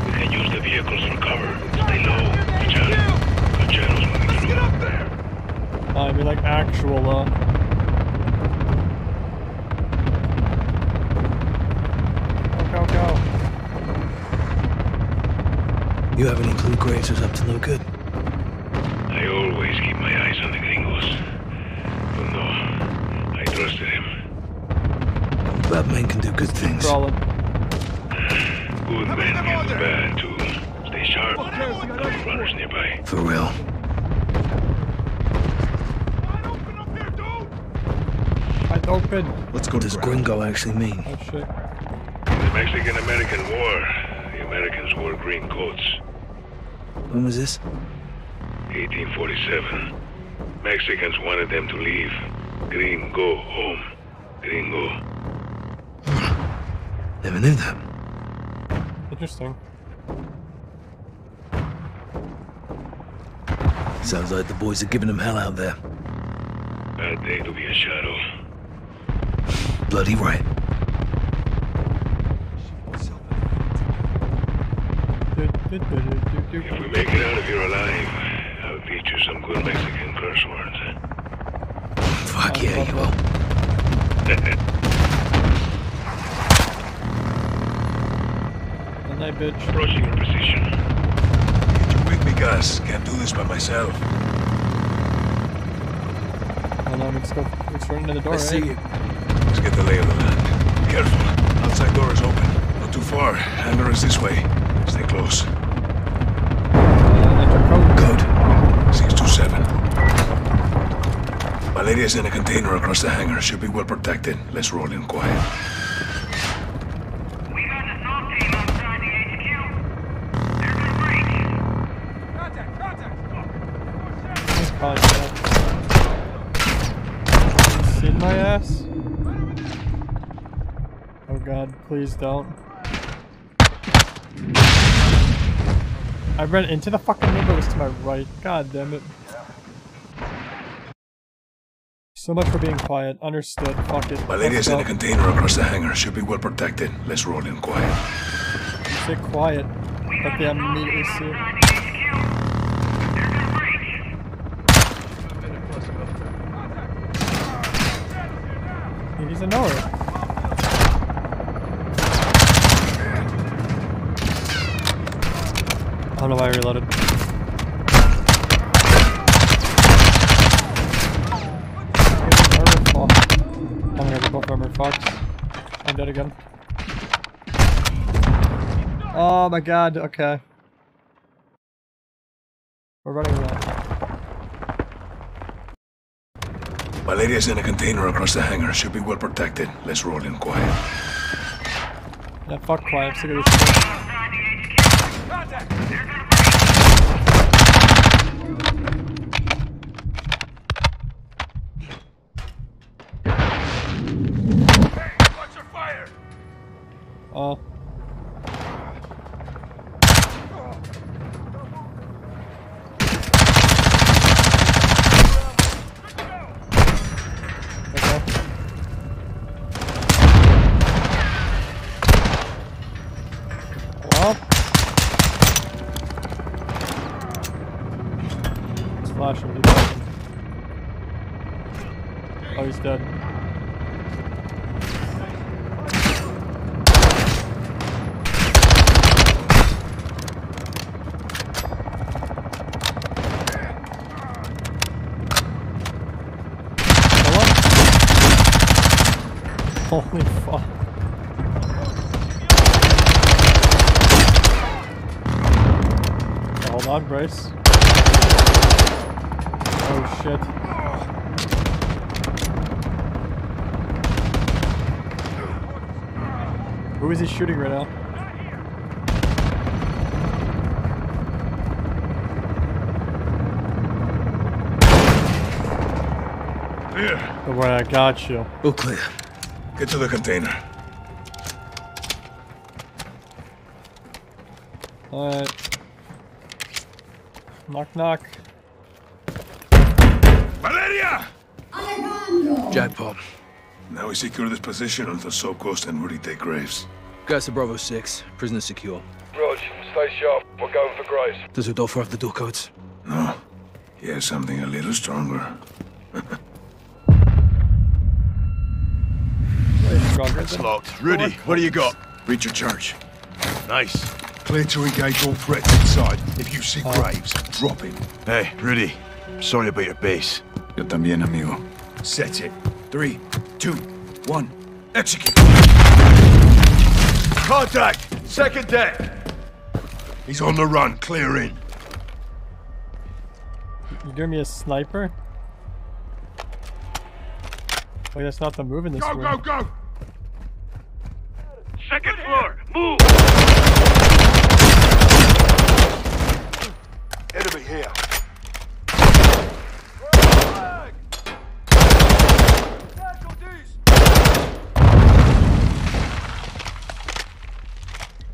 We can use the vehicles for cover. Stay low. Watch out. Got shadows moving through. Get up there! I mean, like actual, uh. Go, go, go. You have any clue Graves was up to no good? I always keep my eyes on the gringos. But no, I trusted him. Bad men can do good things. Problem. Good men can do bad too. Stay sharp. Got runners nearby. For real. I open. Let's go What does gringo actually mean? Oh shit. In the Mexican-American War, the Americans wore green coats. When was this? 1847. Mexicans wanted them to leave. Green go home. Gringo. *sighs* Never knew that. Interesting. Sounds like the boys are giving them hell out there. Bad day to be a shadow. Bloody right. If we make it out of here alive, I'll teach you some good Mexican curse words. Fuck yeah, you will. *laughs* And I bitch. Approaching your position. Get your with me, Gaz. Can't do this by myself. Hold on, let's go. Let's run into the door. I see eh? you. Let's get the lay of the land. Careful. Outside door is open. Not too far. Hangar is this way. Stay close. Valeria's in a container across the hangar. Should be well protected. Let's roll in quiet. Probably dead. Seen my ass? Oh god, please don't. I ran into the fucking window, was to my right. God damn it. So much for being quiet. Understood. Fuck it. My lady is in a container across the hangar. Should be well protected. Let's roll in quiet. Say quiet. But they immediately see. He's a knower. I don't know why I reloaded. Armor fall. I'm gonna armor. I'm dead again. Oh my god, okay. We're running around. Valeria's in a container across the hangar. Should be well protected. Let's roll in quiet. Yeah, fuck quiet. I'm sick of this shit. Oh. Oh shit. Who is he shooting right now? Clear. Don't worry, I got you. All clear. Get to the container. Alright. Knock knock. Valeria! Jackpot. Now we secure this position until Soap Ghost and Rudy take Graves. Guys to Bravo 6. Prisoner secure. Rog, stay sharp. We're going for Graves. Does Rodolfo have the door codes? No. He has something a little stronger. It's locked. Rudy, what do you got? Reach your charge. Nice. Clear to engage all threats inside. If you see oh. Graves, drop him. Hey, Rudy. Sorry about your base. Yo también, amigo. Set it. Three, two, one. Execute. Contact! Second deck! He's on the run. Clear in. You give me a sniper? Wait, that's not the move in this Go, room. go, go! Second floor, move! Enemy here.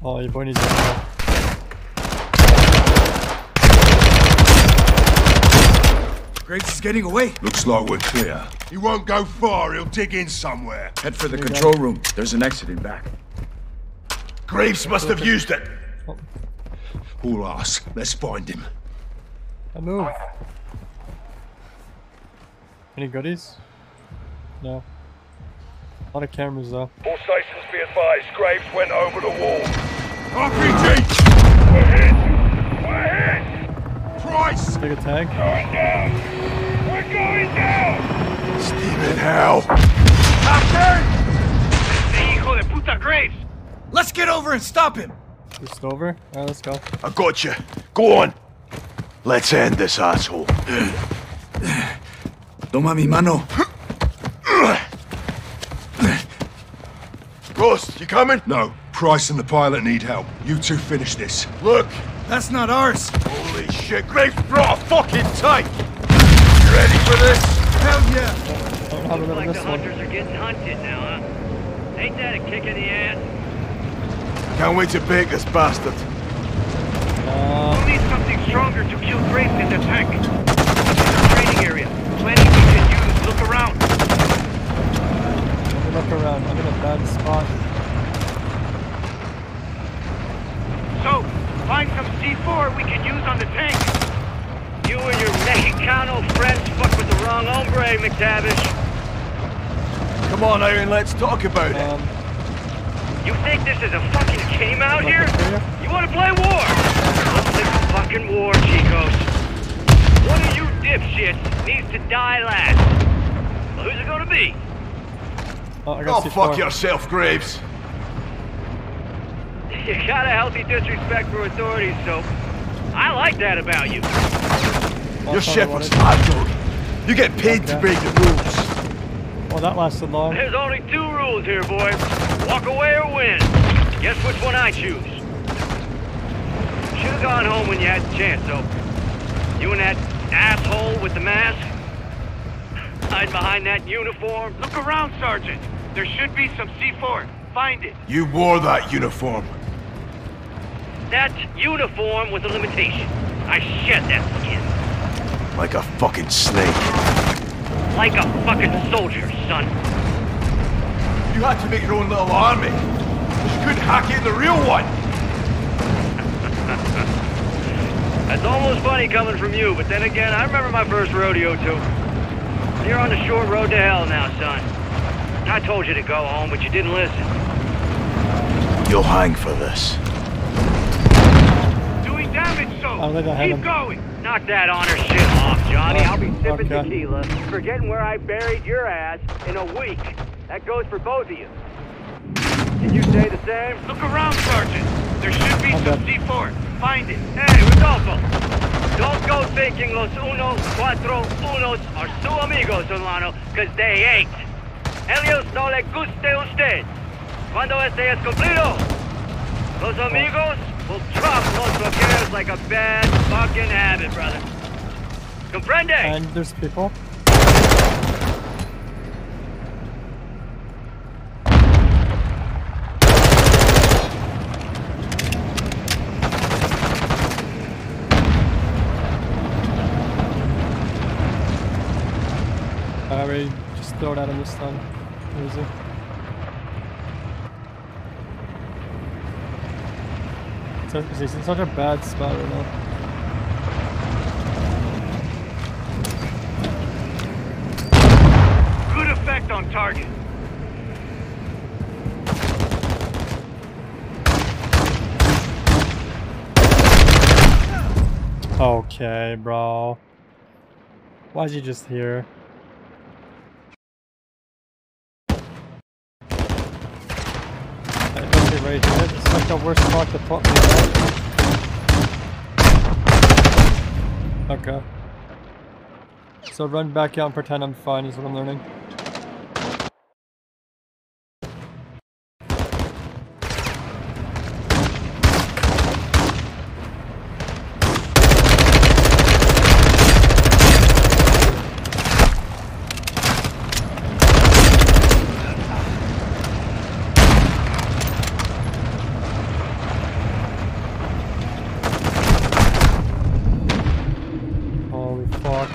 Oh, your boy needs to go. Graves is getting away. Looks like we're clear. He won't go far. He'll dig in somewhere. Head for the control room. There's an exit in back. Graves must have used it. All us. Let's find him. I move. Any goodies? No. A lot of cameras though. All stations be advised. Graves went over the wall. RPG! We're hit! We're hit! Price! Take a tag. Going down! We're going down! Stephen, how? Hey, hijo de puta Graves! Let's get over and stop him! Just over? Alright, let's go. I got you. Go on. Let's end this asshole. Toma mi mano. Ghost, you coming? No. Price and the pilot need help. You two finish this. Look. That's not ours! Holy shit, Graves brought a fucking tank! You ready for this? Hell yeah! Don't have Looks another like the this one. hunters are getting hunted now, huh? Ain't that a kick in the ass? Can't wait to bake this bastard. Uh, We'll need something stronger to kill Graves in the tank. It's training area. Plenty we can use. Look around. let me look around. I'm in a bad spot. So, find some C4 we can use on the tank. You and your Mexicano friends fuck with the wrong hombre, MacTavish. Come on, Aaron, let's talk about it. Um, You think this is a fucking game out here? Clear? You wanna play war? Let's play fucking war, Chicos. One of you dipshits needs to die last. Well, who's it gonna be? Oh, I Go got Oh, fuck yourself, Graves. *laughs* You got a healthy disrespect for authorities, so I like that about you. Oh, your That's all I ship was wanted. hard, dog. You get paid to break the rules. Well, that lasted long. There's only two rules here, boys. Walk away or win. Guess which one I choose. Gone home when you had the chance, though. You and that asshole with the mask? Hide behind that uniform? Look around, Sergeant. There should be some C4. Find it. You wore that uniform. That uniform was a limitation. I shed that skin. Like a fucking snake. Like a fucking soldier, son. You had to make your own little army. You couldn't hack in the real one. *laughs* That's almost funny coming from you, but then again, I remember my first rodeo too. You're on the short road to hell now, son. I told you to go home, but you didn't listen. You'll hang for this. Doing damage, so. Oh, I think I Keep him. going. Knock that honor shit off, Johnny. Oh, I'll be sipping Okay. tequila, forgetting where I buried your ass in a week. That goes for both of you. Can you say the same? Look around, Sergeant. There should be I'm some dead. C4. Find it. Hey, Rodolfo! Don't go thinking los uno, cuatro, unos are su amigos, hermano, because they ain't. Ellos no le guste usted. Cuando este es cumplido, los oh. amigos will drop los bloqueos like a bad fucking habit, brother. Comprende? And there's people. way, just throw it at him this time. Where is he? So- He's in such a bad spot right now. Good effect on target. Okay, bro. Why is he just here? Right, okay, right the worst spot to put me, right? Okay. So run back out and pretend I'm fine is what I'm learning. Holy fuck.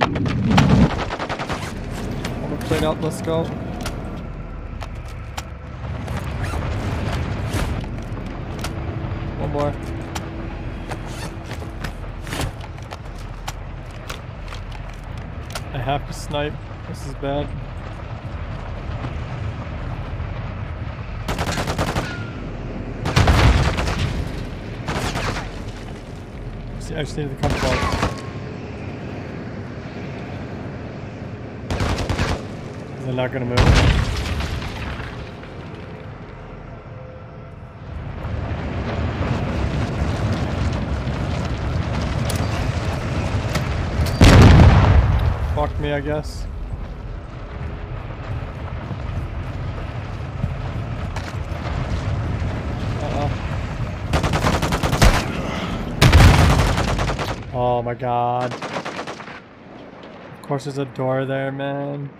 I'm gonna plate out, let's go. One more. I have to snipe. This is bad. I just need to come. They're not gonna move. Fuck me, I guess. Oh my god. Of course there's a door there, man.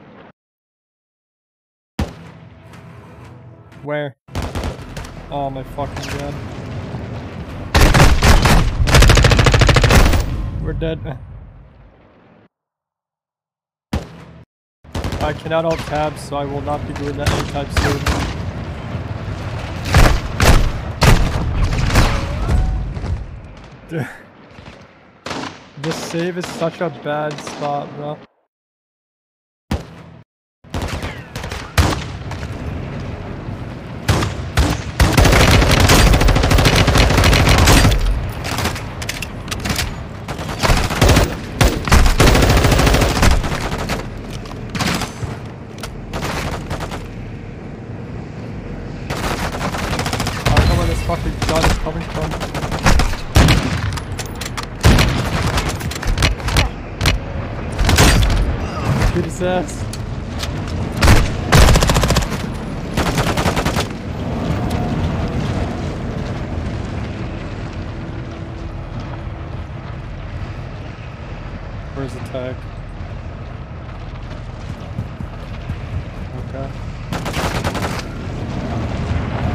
Where? Oh my fucking god. We're dead. I cannot alt tab, so I will not be doing that anytime soon. *laughs* This save is such a bad spot, bro. I don't know where this fucking gun is coming from. Shoot his ass. Where's the tag? Okay.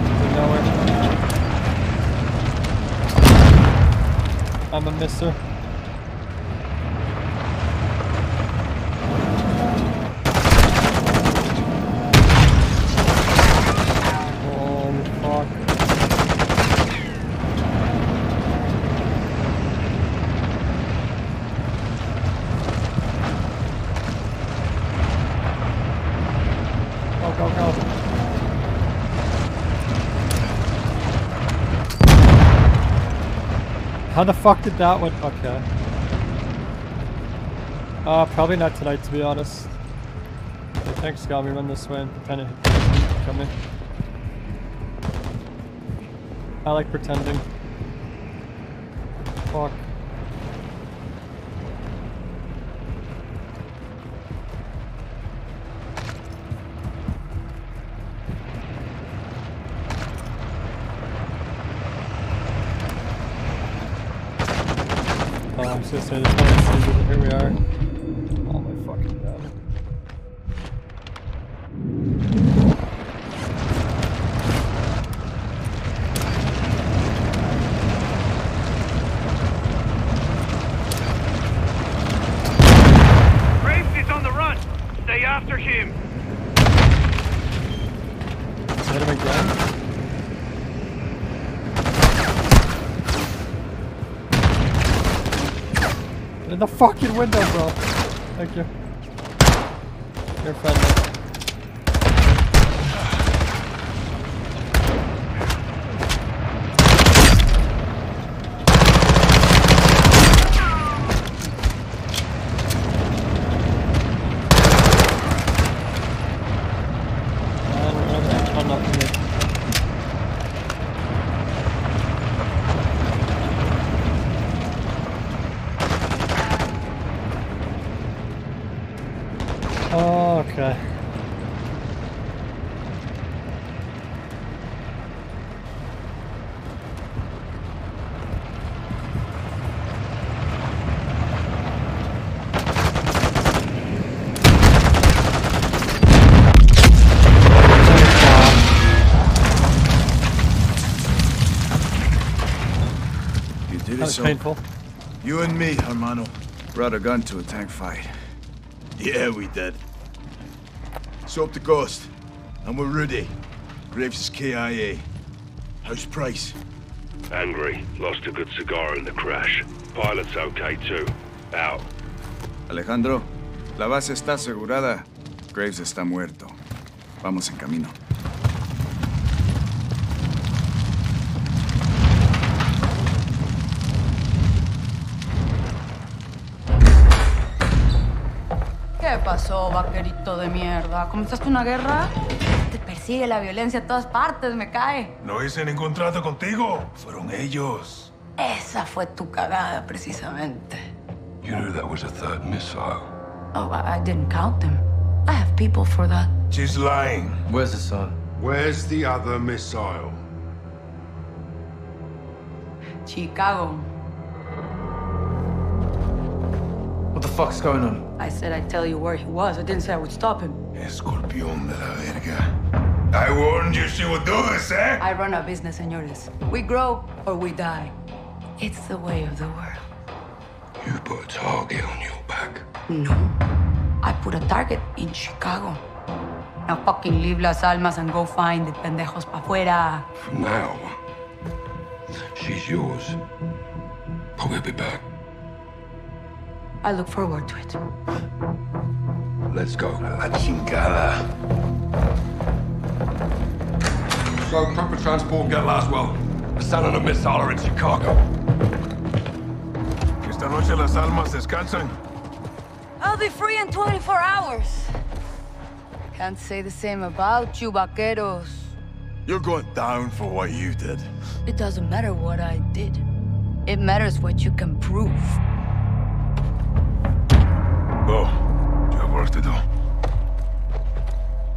Is it nowhere? I'm a misser. Holy fuck. Go, go, go. How the fuck did that one? Okay. Uh, probably not tonight, to be honest. The tank's got me run this way and pretend it me. I like pretending. Fuck. Oh, I'm just gonna say there's one exit, but here we are. Oh my fucking god. after him! Hit him again. In the fucking window, bro. Thank you. You're. I don't know that. I'm not good. Oh, okay. You did That it was so. Painful. You and me, hermano, brought a gun to a tank fight. Yeah, we did. So up the ghost. And we're ready. Graves is KIA. How's Price? Angry. Lost a good cigar in the crash. Pilot's okay too. Out. Alejandro, la base está asegurada. Graves está muerto. Vamos en camino. Pasó, vaquerito de mierda? ¿Comenzaste una guerra? Te persigue la violencia a todas partes, me cae. No hice ningún trato contigo. Fueron ellos. Esa fue tu cagada, precisamente. You knew that was a third missile. Oh, I, I didn't count them. I have people for that. She's lying. Where's the son? Where's the other missile? Chicago. What the fuck's going on? I said I'd tell you where he was. I didn't say I would stop him. Escorpión de la verga. I warned you she would do this, eh? I run a business, señores. We grow or we die. It's the way of the world. You put a target on your back. No. I put a target in Chicago. Now fucking leave Las Almas and go find the pendejos pa' fuera. From now, she's yours. But we'll be back. I look forward to it. Let's go. La chingada. So, proper transport and get Laswell. Hassan and a missile are in Chicago. Esta noche las almas descansan. I'll be free in 24 hours. Can't say the same about you, vaqueros. You're going down for what you did. It doesn't matter what I did. It matters what you can prove. Go. You have work to do.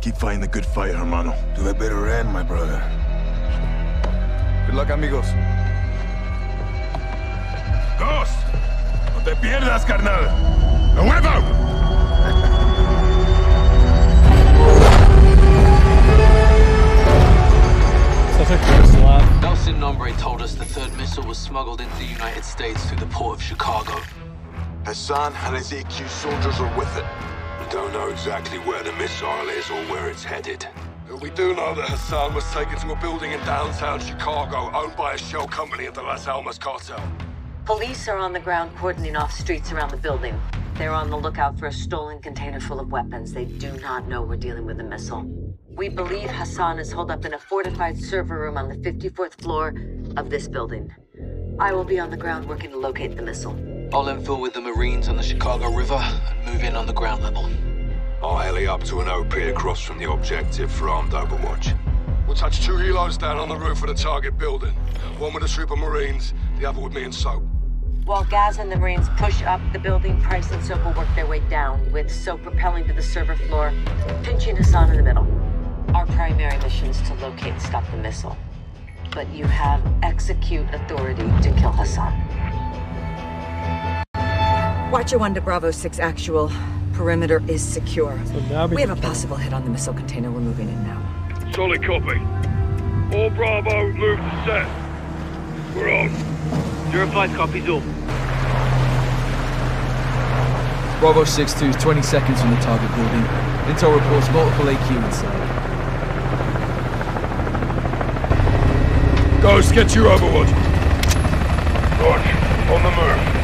Keep fighting the good fight, hermano. To a better end, my brother. Good luck, amigos. Ghost! No te pierdas, carnal. ¡A huevo! Such a gross laugh. El Sin Nombre told us the third missile was smuggled into the United States through the port of Chicago. Hassan and his AQ soldiers are with it. We don't know exactly where the missile is or where it's headed. We do know that Hassan was taken to a building in downtown Chicago owned by a shell company of the Las Almas cartel. Police are on the ground cordoning off streets around the building. They're on the lookout for a stolen container full of weapons. They do not know we're dealing with a missile. We believe Hassan is holed up in a fortified server room on the 54th floor of this building. I will be on the ground working to locate the missile. I'll infill with the Marines on the Chicago River and move in on the ground level. I'll heli up to an OP across from the objective for armed overwatch. We'll touch two helos down on the roof of the target building. One with a troop of Marines, the other with me and Soap. While Gaz and the Marines push up the building, Price and Soap will work their way down, with Soap rappelling to the server floor, pinching Hassan in the middle. Our primary mission is to locate and stop the missile. But you have execute authority to kill Hassan. Watcher 1 to Bravo 6 actual. Perimeter is secure. now we we have a possible hit on the missile container. We're moving in now. Solid copy. All Bravo, move to set. We're on. Zero five copies all. Bravo 6-2 is 20 seconds from the target building. Intel reports multiple AQ inside. Ghost, get you overwood. Roger. On the move.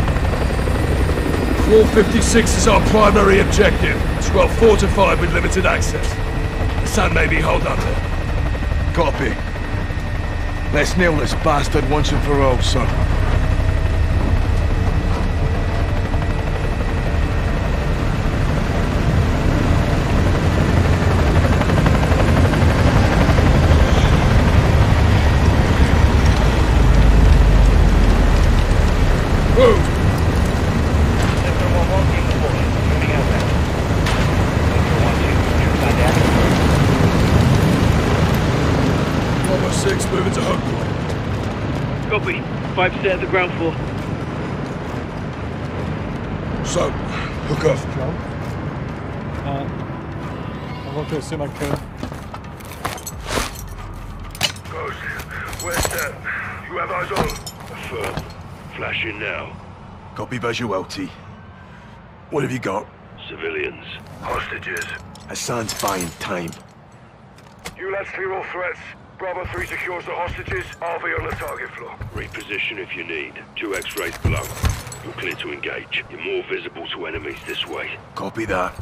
456 is our primary objective. It's well fortified with limited access. The sun may be held under. Copy. Let's nail this bastard once and for all, son. Move! Bravo 6, moving to hug point. Copy. Five at the ground floor. So, hook up. Uh, I'm going to assume I could. Ghost, where's that? You have eyes on? Affirm. Flashing now. Copy visual, T. What have you got? Civilians. Hostages. Hassan's buying time. You lads clear all threats. Bravo 3 secures the hostages. I'll be on the target floor. Reposition if you need. Two X-rays below. You're clear to engage. You're more visible to enemies this way. Copy that.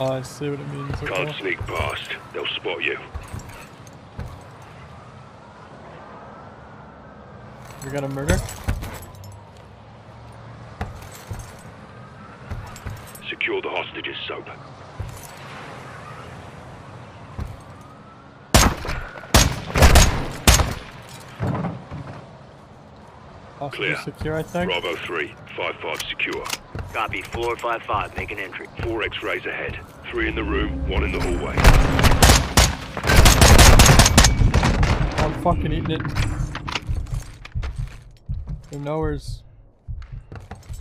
I see what it means. Can't Okay. sneak past. They'll spot you. We got a murder? Secure the hostages, Soap. Clear. secure, I think. Bravo 3, 5-5 secure. Copy. Floor 5-5. Make an entry. Four X-rays ahead. Three in the room, one in the hallway. I'm fucking eating it. They're nowheres.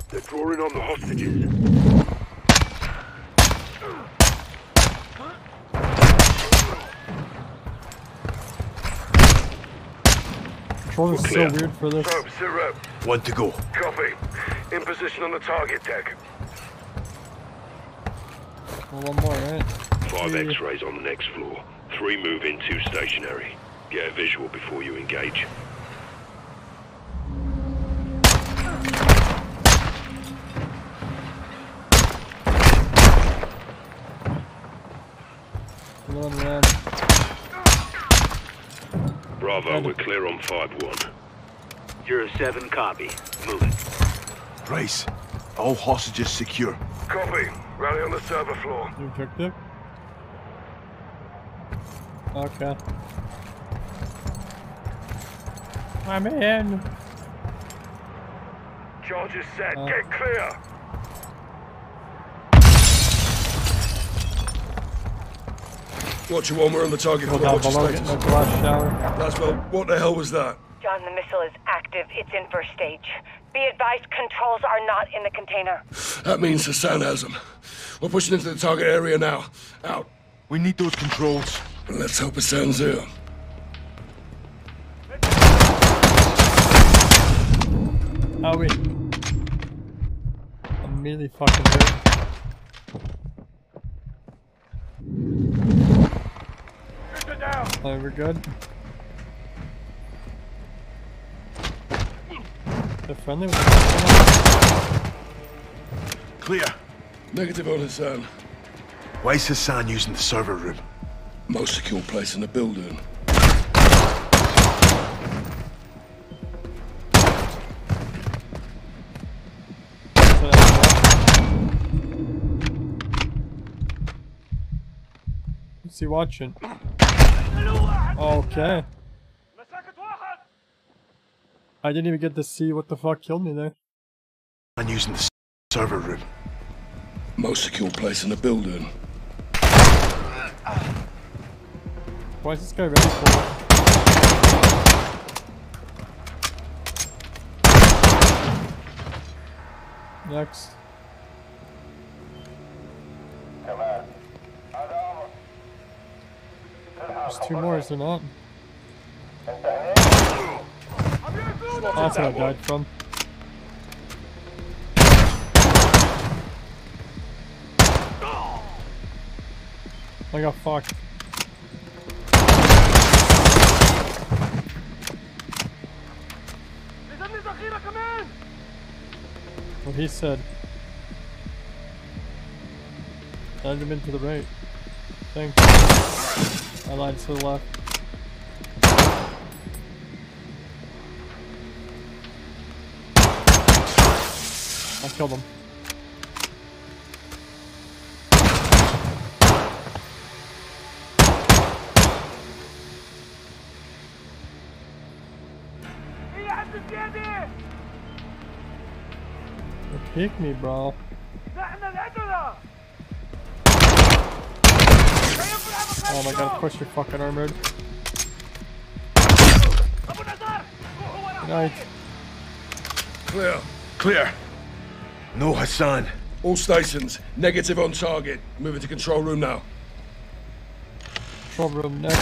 They're drawing on the hostages. Control is so Clear. weird for this. Soap, sit. One to go. Copy. In position on the target deck. Well, one more, right? Five Yeah. X-rays on the next floor. Three move in, two stationary. Get a visual before you engage. One ran. Bravo, we're clear on 5-1. You're a 07 copy. Moving. Race. All hostages secure. Copy. Rally on the server floor. New objective. Okay. I'm in. Charges set. Uh. Get clear. Watch your one, we're on the target Hold floor. down What's below, your get in glass shower. Laswell, what the hell was that? John, the missile is active. It's in first stage. Be advised, controls are not in the container. That means Hassan has them. We're pushing into the target area now. Out. We need those controls. Let's hope Hassan's here. How we? I'm really fucking hurt. Oh, we're good. They're friendly with Clear. Negative on Hassan. Why is Hassan using the server room? Most secure place in the building. What's he watching? Okay. I didn't even get to see what the fuck killed me there. I'm using the server room. Most secure place in the building. Why is this guy ready for it? Next. There's two more, is there not? Oh, that's where I died from. I got fucked. What he said. That'd have to the right. Thanks. I lied to the left. I killed him. Kick me, bro. Oh my god, of course you're fucking armored. Night. Clear. Clear. No Hassan. All stations, negative on target. Moving to control room now. Control room next.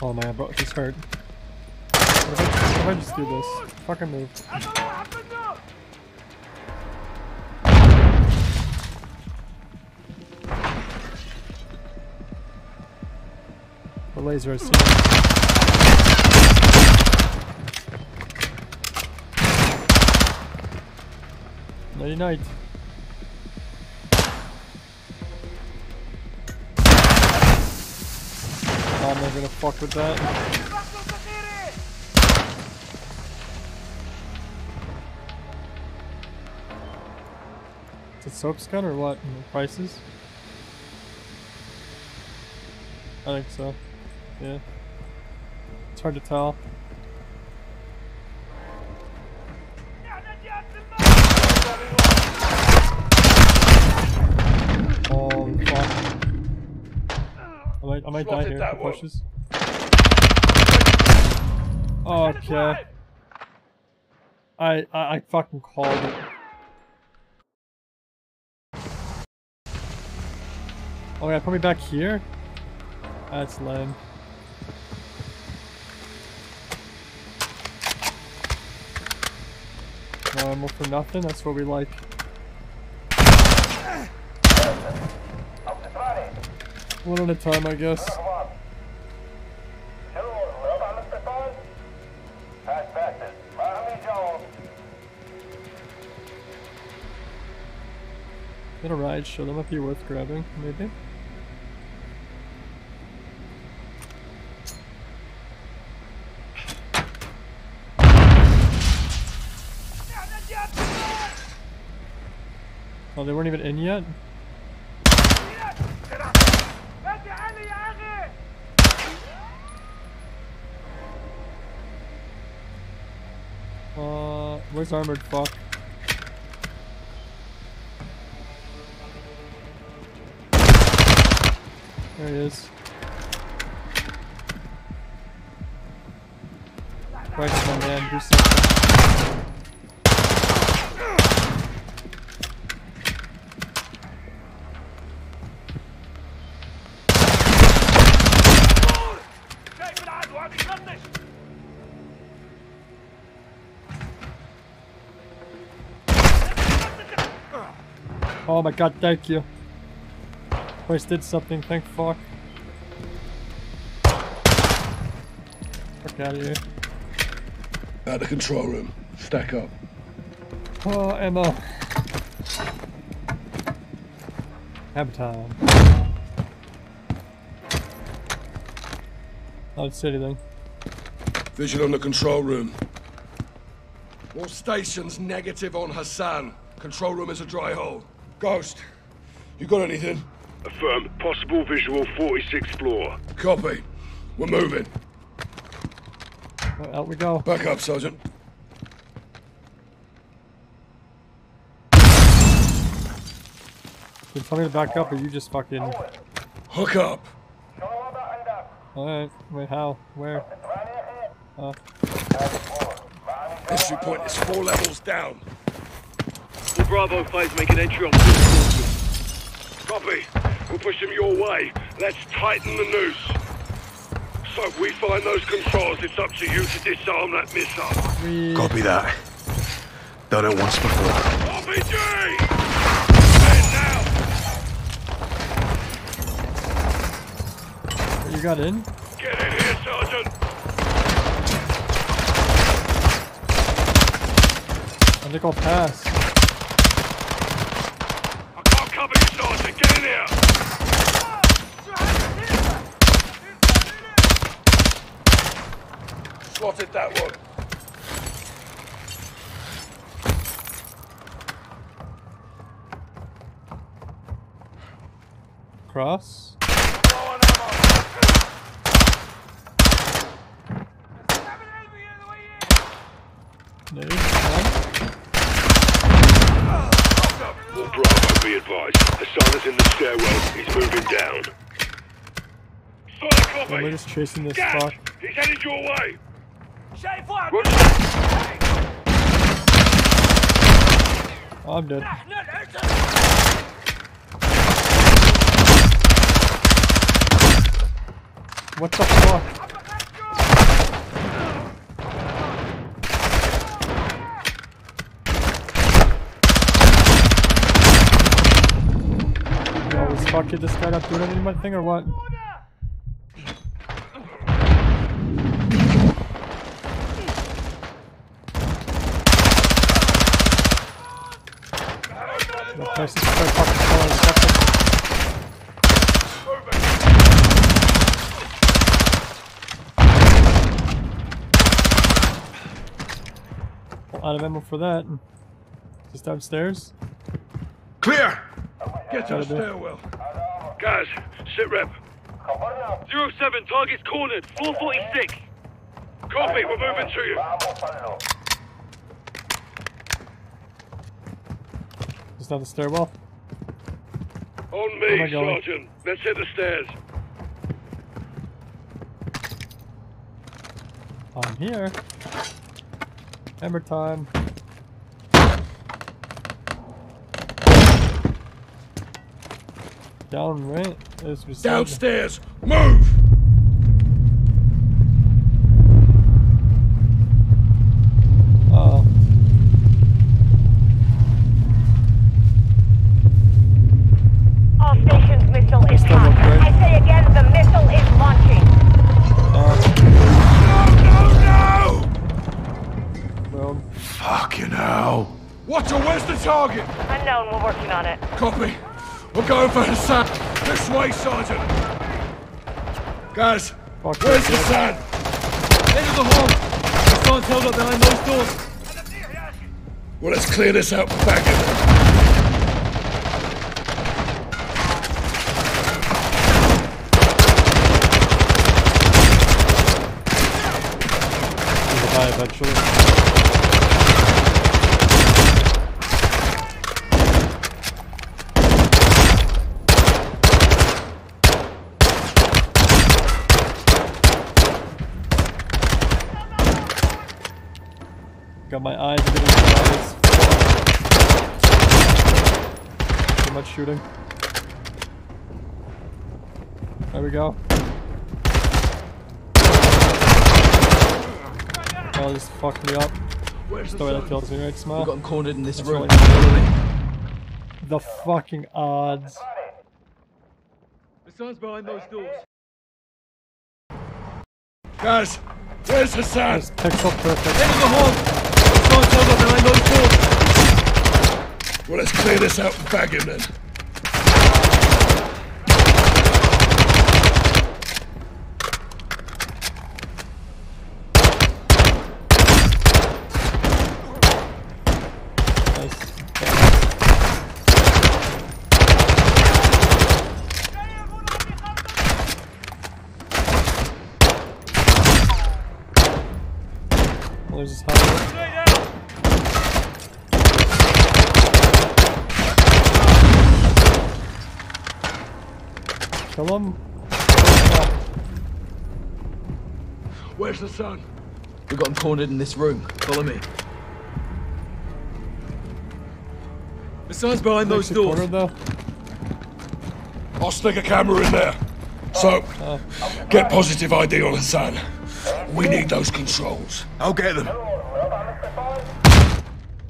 Oh man, bro, he's hurt. I just do this? Fucking move. The laser seen. Nighty night. I'm not gonna fuck with that. Is it soap or what? The prices? I think so. Yeah. It's hard to tell. Oh fuck. I might, I might die here if pushes. Okay. I, I I fucking called it. Oh yeah, put me back here? That's lame. No ammo for nothing, that's what we like. One at a time, I guess. Get a ride show, that might be worth grabbing, maybe. Oh, they weren't even in yet? Uh, where's armored fuck? There he is. My man, do. Oh my god, thank you. Christ did something, thank fuck. Fuck out of here. Out the control room. Stack up. Oh, Emma. Have time. I don't see anything. Vision on the control room. All stations negative on Hassan. Control room is a dry hole. Ghost, you got anything? Affirm. Possible visual 46th floor. Copy. We're moving. Out we go. Back up, Sergeant. You tell me to back up or you just fucking... Hook up. Alright, wait, how? Where? Uh, Entry point is four levels down. All Bravo 5 make an entry on full Copy. We'll push them your way. Let's tighten the noose. So we find those controls, it's up to you to disarm that missile. Copy that. Done it once before. RPG! You got in? Get in here, Sergeant! I think I'll pass. I can't cover you, Sergeant! Get in here! Spotted that one. Cross. Nade. All Bravo, be advised. Hassan is in the stairwell. He's moving down. Solid copy! Am I just chasing this Gaz! fuck? He's headed your way! Oh, I'm dead. What the fuck? Yo, was fucking this guy not doing any of thing or what? The place is so fucking full of stuff. Out of ammo for that. Just downstairs. Clear! Get to Gotta the stairwell. Guys, sit rep. Zero 07, target's cornered. 446. Copy, we're moving to you. Just down the stairwell. On Where am me, going? Sergeant. Let's hit the stairs. I'm here. Hammer time. Down right. As we. Downstairs! Move! For Hassan. This way, Sergeant. Guys, where's Hassan? End of the hall! Hassan's held up behind those doors. Well, let's clear this out back it. He'll eventually. Got my eyes getting eyes. Too much shooting. There we go. Oh, just fucked me up. Just the way that kills me, right, Smile? We got him cornered in this That's room. right. Follow me. The fucking odds. Hassan's behind those doors. Guys, where's Hassan? This pixel perfect. End of the hall! Hassan's held up behind those doors. Well, let's clear this out and bag him then. Well, there's highway. Kill him. Where's Hassan? We got him cornered in this room. Follow me. The sun's behind those doors. though. I'll stick a camera in there. So, uh, get positive ID on Hassan. We need those controls. I'll get them.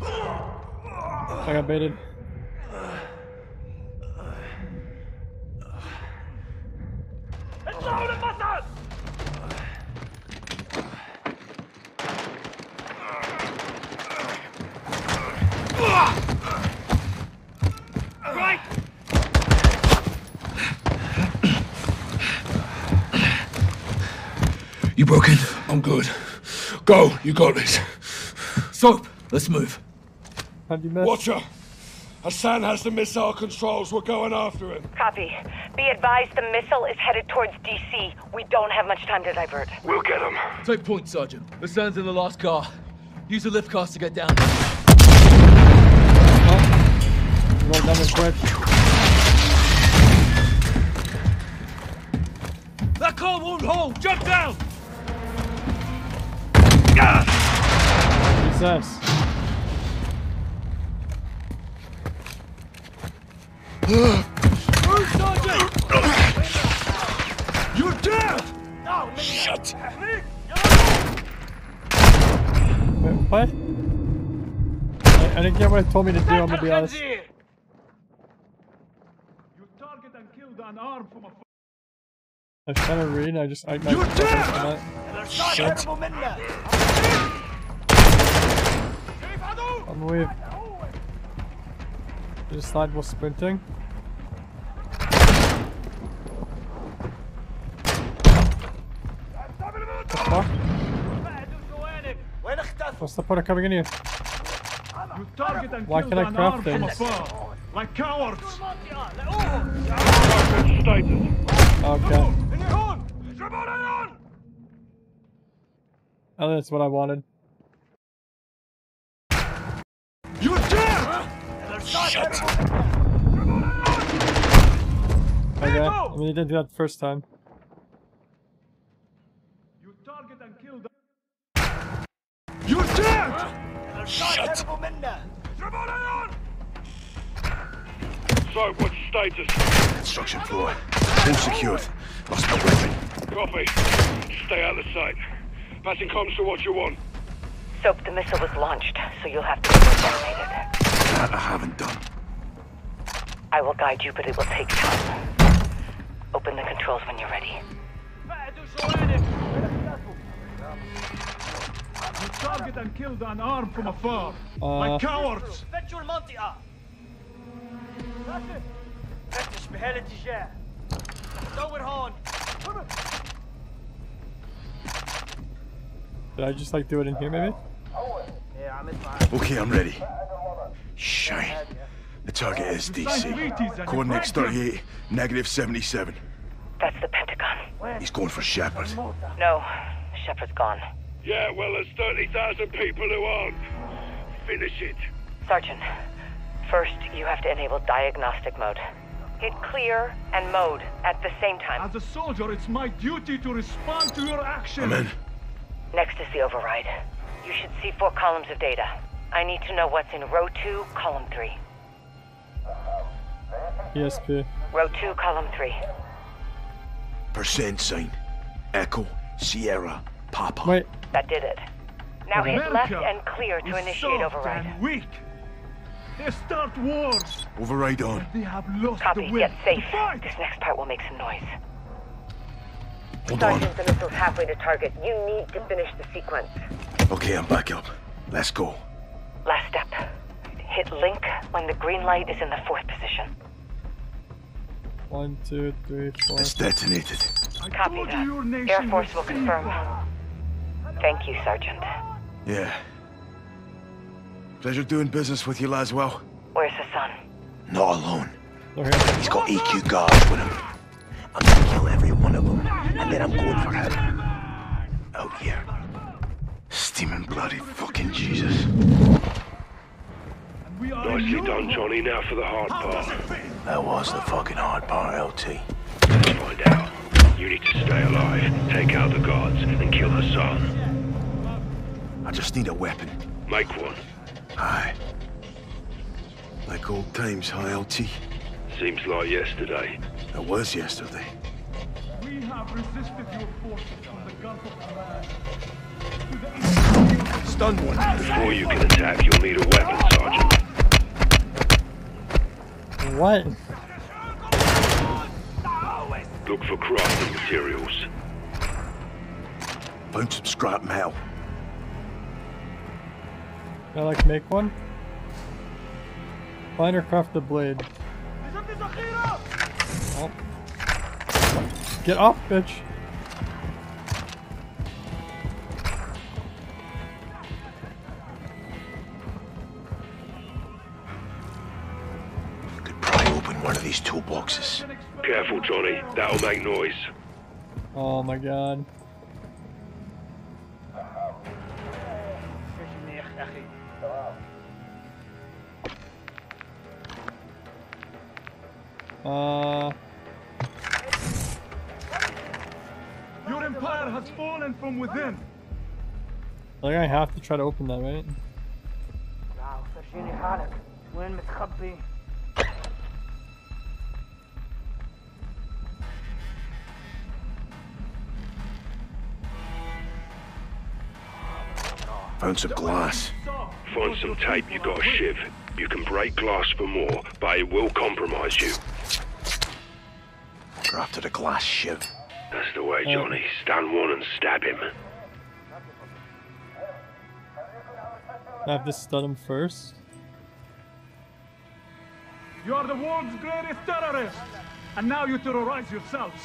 I got baited. Right! You broken? I'm good. Go, you got this. Soap, let's move. How'd you miss? Watcher! Hassan has the missile controls. We're going after him. Copy. Be advised the missile is headed towards DC. We don't have much time to divert. We'll get him. Take point, Sergeant. Hassan's in the last car. Use the lift cars to get down. Roll down this bridge. That car won't hold! Jump down! Jesus. Move, Sergeant! You're dead! Shut. Wait, what? I, I didn't get what it told me to do, I'm gonna be honest. You target and killed an arm from a I was trying to read and I just I, my You're focus dead! on Shit. I'm weird. You just sprinting. What the fuck? What's the point of coming in here? You target and Why can I craft things? Like cowards! Okay. Oh, that's what I wanted. Okay. I mean, you didn't do that the first time. You target and killed You're dead! Shut. So, what's the status? Construction floor. All secured. Lost my weapon. Copy. Stay out of sight. Passing comms to what you want. Soap, the missile was launched, so you'll have to be detonated. That I haven't done. I will guide you, but it will take time. Open the controls when you're ready. You target and killed an arm from afar. Uh. Like cowards! Did I just like do it in here maybe? Okay, I'm ready. Shine. The target is DC. Coordinates 38, negative 77. That's the Pentagon. He's going for Shepherd. No, Shepherd's gone. Yeah, well, there's 30,000 people who aren't. Finish it. Sergeant, first you have to enable diagnostic mode. Hit clear and mode at the same time. As a soldier, it's my duty to respond to your actions. Amen. Next is the override. You should see four columns of data. I need to know what's in row two, column three. Yes, ESP. Row two, column three. Percent sign. Echo, Sierra, Papa. Wait. That did it. Now hit left and clear to is initiate soft override. and weak. They start wars. Override on. They have lost Copy. the will Get safe. fight. This next part will make some noise. Hold on. Sergeant, the missile's halfway to target. You need to finish the sequence. Okay, I'm back up. Let's go. Last step. Hit link when the green light is in the fourth position. One, two, three, four. It's detonated. Copy that. you your nation Air Force will confirm. Thank you, Sergeant. Yeah. Pleasure doing business with you, Laswell. Where's Hassan? Not alone. They're. He's got AQ guards with him. Then I'm going for him. Out here. Steaming bloody fucking Jesus. We are Nicely done, Johnny. Now for the hard part. That was the fucking hard part, LT. Let's find out. You need to stay alive, take out the guards, and kill Hassan. I just need a weapon. Make one. Aye. Like old times, huh, LT? Seems like yesterday. It was yesterday. We have resisted your forces from the Gulf of Command. Stun one. Before you can attack, you'll need a weapon, Sergeant. What? Look for crafting materials. Found some scrap metal. Can I like make one? Find or craft the blade. Get off, bitch! Could Pry open one of these toolboxes. Careful, Johnny. That'll make noise. Oh my god. Uh, Your empire has fallen from within. I think I have to try to open that, right? واو فرجيني حالك وين متخبي؟ Found some glass. Find some tape you got a shiv. You can break glass for more, but it will compromise you. Crafted a glass shiv. That's the way, uh, Johnny. Stand one and stab him. I have to stun him first. You are the world's greatest terrorist, and now you terrorize yourselves.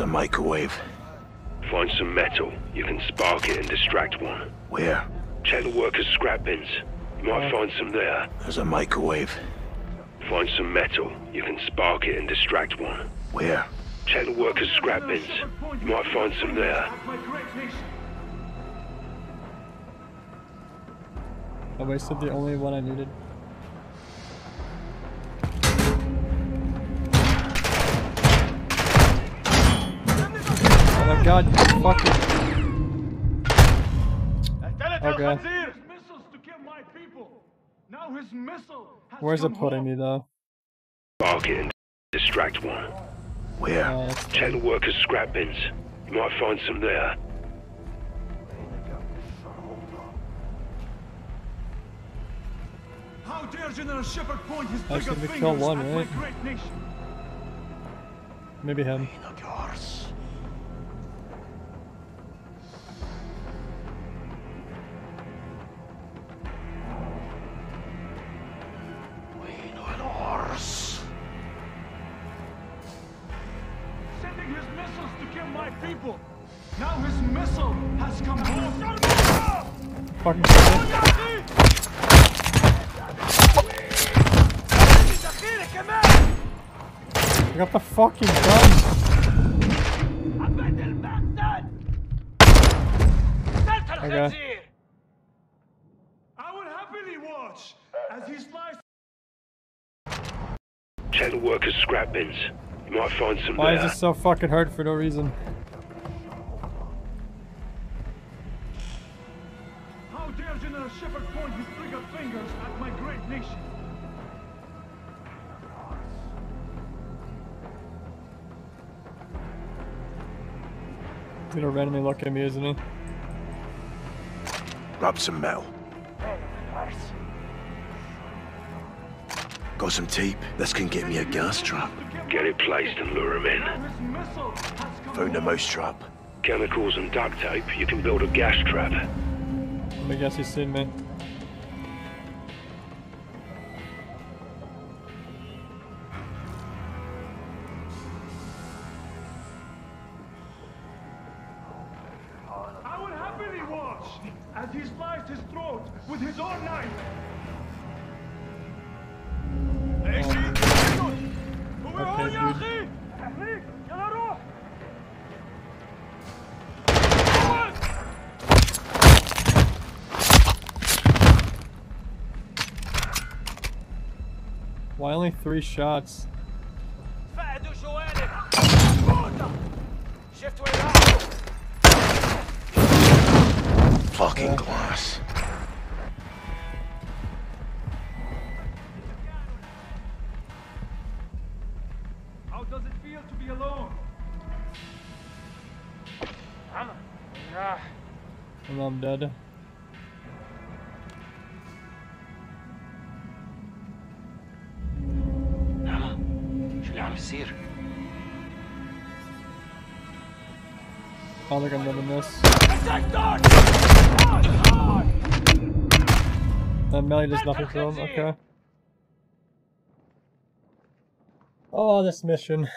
A microwave. Find some metal. You can spark it and distract one. Where? Check the workers' scrap bins. You might find some there. There's a microwave. Find some metal. You can spark it and distract one. Where? Check the workers' scrap bins. You might find some there. My great nation. I wasted the only one I needed. Now his missile has Where's it come putting me though? Spark it and distract one. Where? Uh, Check the workers' scrap bins. You might find some there. How dare General Shepherd point his I trigger should be fingers kill one, at my right? great nation? Maybe him. Fucking gun. Okay. I will happily watch as he slices. Check the workers' scrap bins. You might find some Why is this so fucking hard for no reason? He's gonna randomly look at me, isn't he? Grab some metal. Got some tape. This can get me a gas trap. Get it placed and lure him in. Found a mouse trap. Chemicals and duct tape. You can build a gas trap. I guess he's seen me. Shots? Don't think I'm living this. And Melly does nothing for him, okay. Oh, this mission.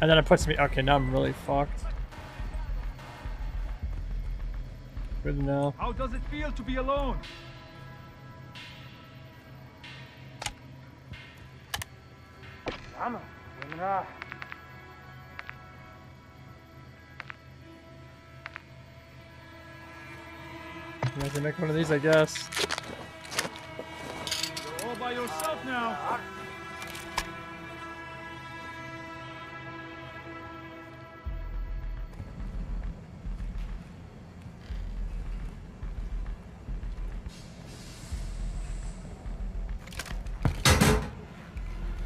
And then it puts me, okay, now I'm really fucked. Good to know. How does it feel to be alone? Anna. I have to make one of these, I guess. You're all by yourself now.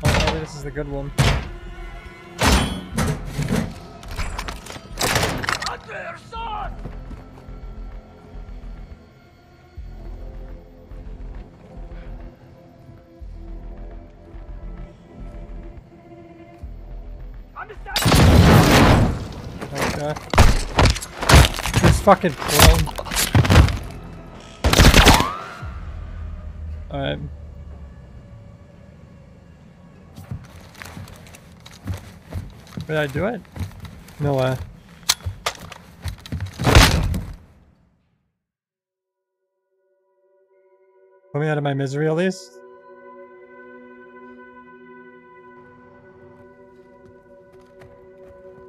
Oh, this is the good one. Okay. This fucking clone. Alright. Did I do it? No way. Put me out of my misery at least.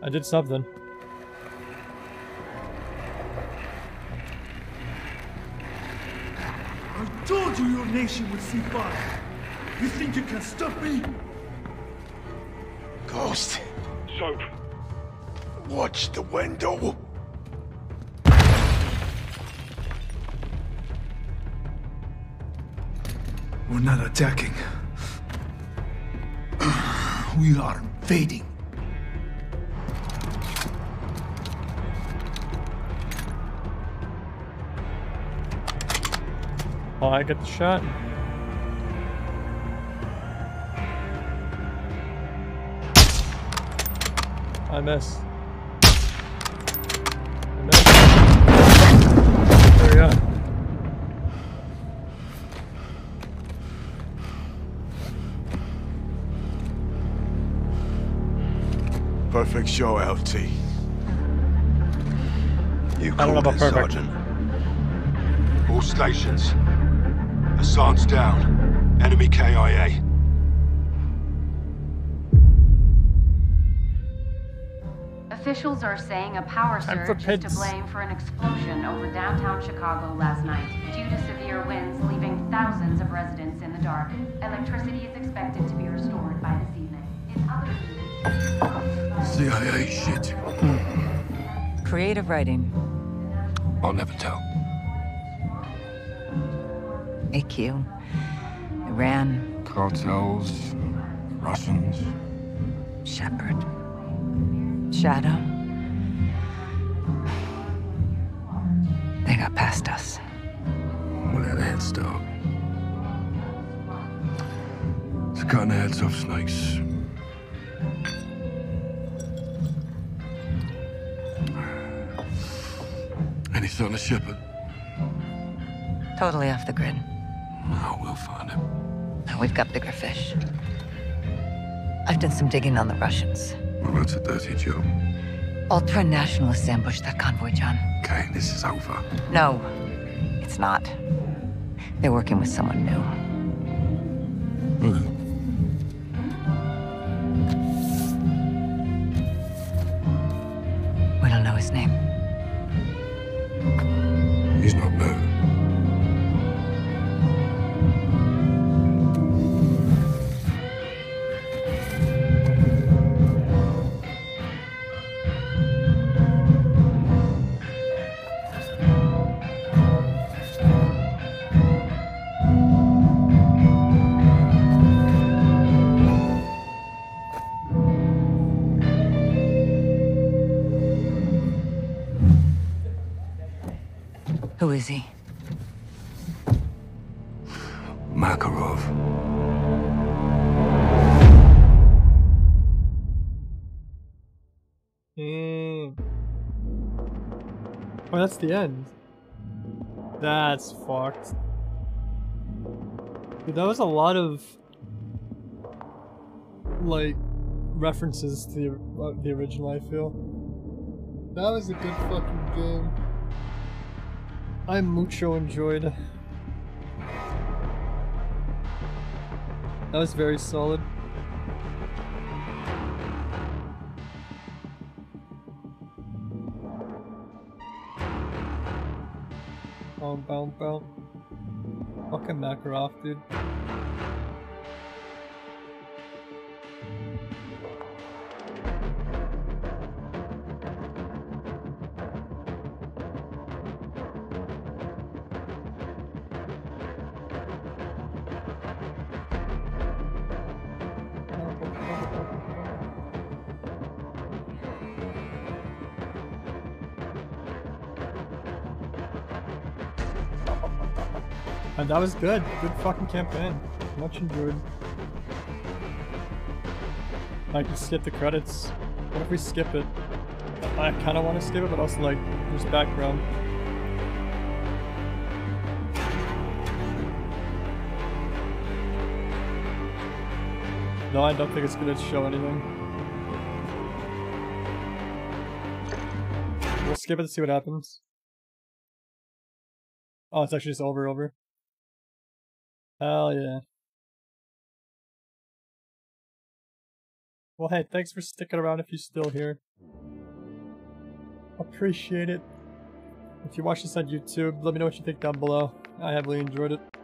I did something. Nation would see fire. You think you can stop me? Ghost, Soap. watch the window. We're not attacking. *clears throat* We are invading. Oh, I get the shot. I miss. I miss. There we go. Perfect show, LT. You I don't know about perfect. Sergeant. All stations. Hassan's down. Enemy KIA. Officials are saying a power surge is to blame for an explosion over downtown Chicago last night. Due to severe winds leaving thousands of residents in the dark, electricity is expected to be restored by this evening. In other CIA shit. Hmm. Creative writing. I'll never tell. Iran. Cartels, Russians. Shepherd. Shadow. They got past us. We had a head start. It's cutting the heads off snakes. And Any son of Shepherd? Totally off the grid. Oh, we'll find him. Now we've got bigger fish. I've done some digging on the Russians. Well, that's a dirty job. Ultra nationalists ambushed that convoy, John. Okay, this is over. No, it's not. They're working with someone new. That's the end. That's fucked. Dude, that was a lot of like references to the uh, the original. I feel that was a good fucking game. I mucho enjoyed. That was very solid. Boom, boom. Fucking Makarov, dude. And that was good. Good fucking campaign. Much enjoyed. I can skip the credits. What if we skip it? I kind of want to skip it, but also like, there's background. No, I don't think it's gonna show anything. We'll skip it to see what happens. Oh, it's actually just over, over. Hell yeah. Well, hey, thanks for sticking around if you're still here. Appreciate it. If you watch this on YouTube, let me know what you think down below. I heavily enjoyed it.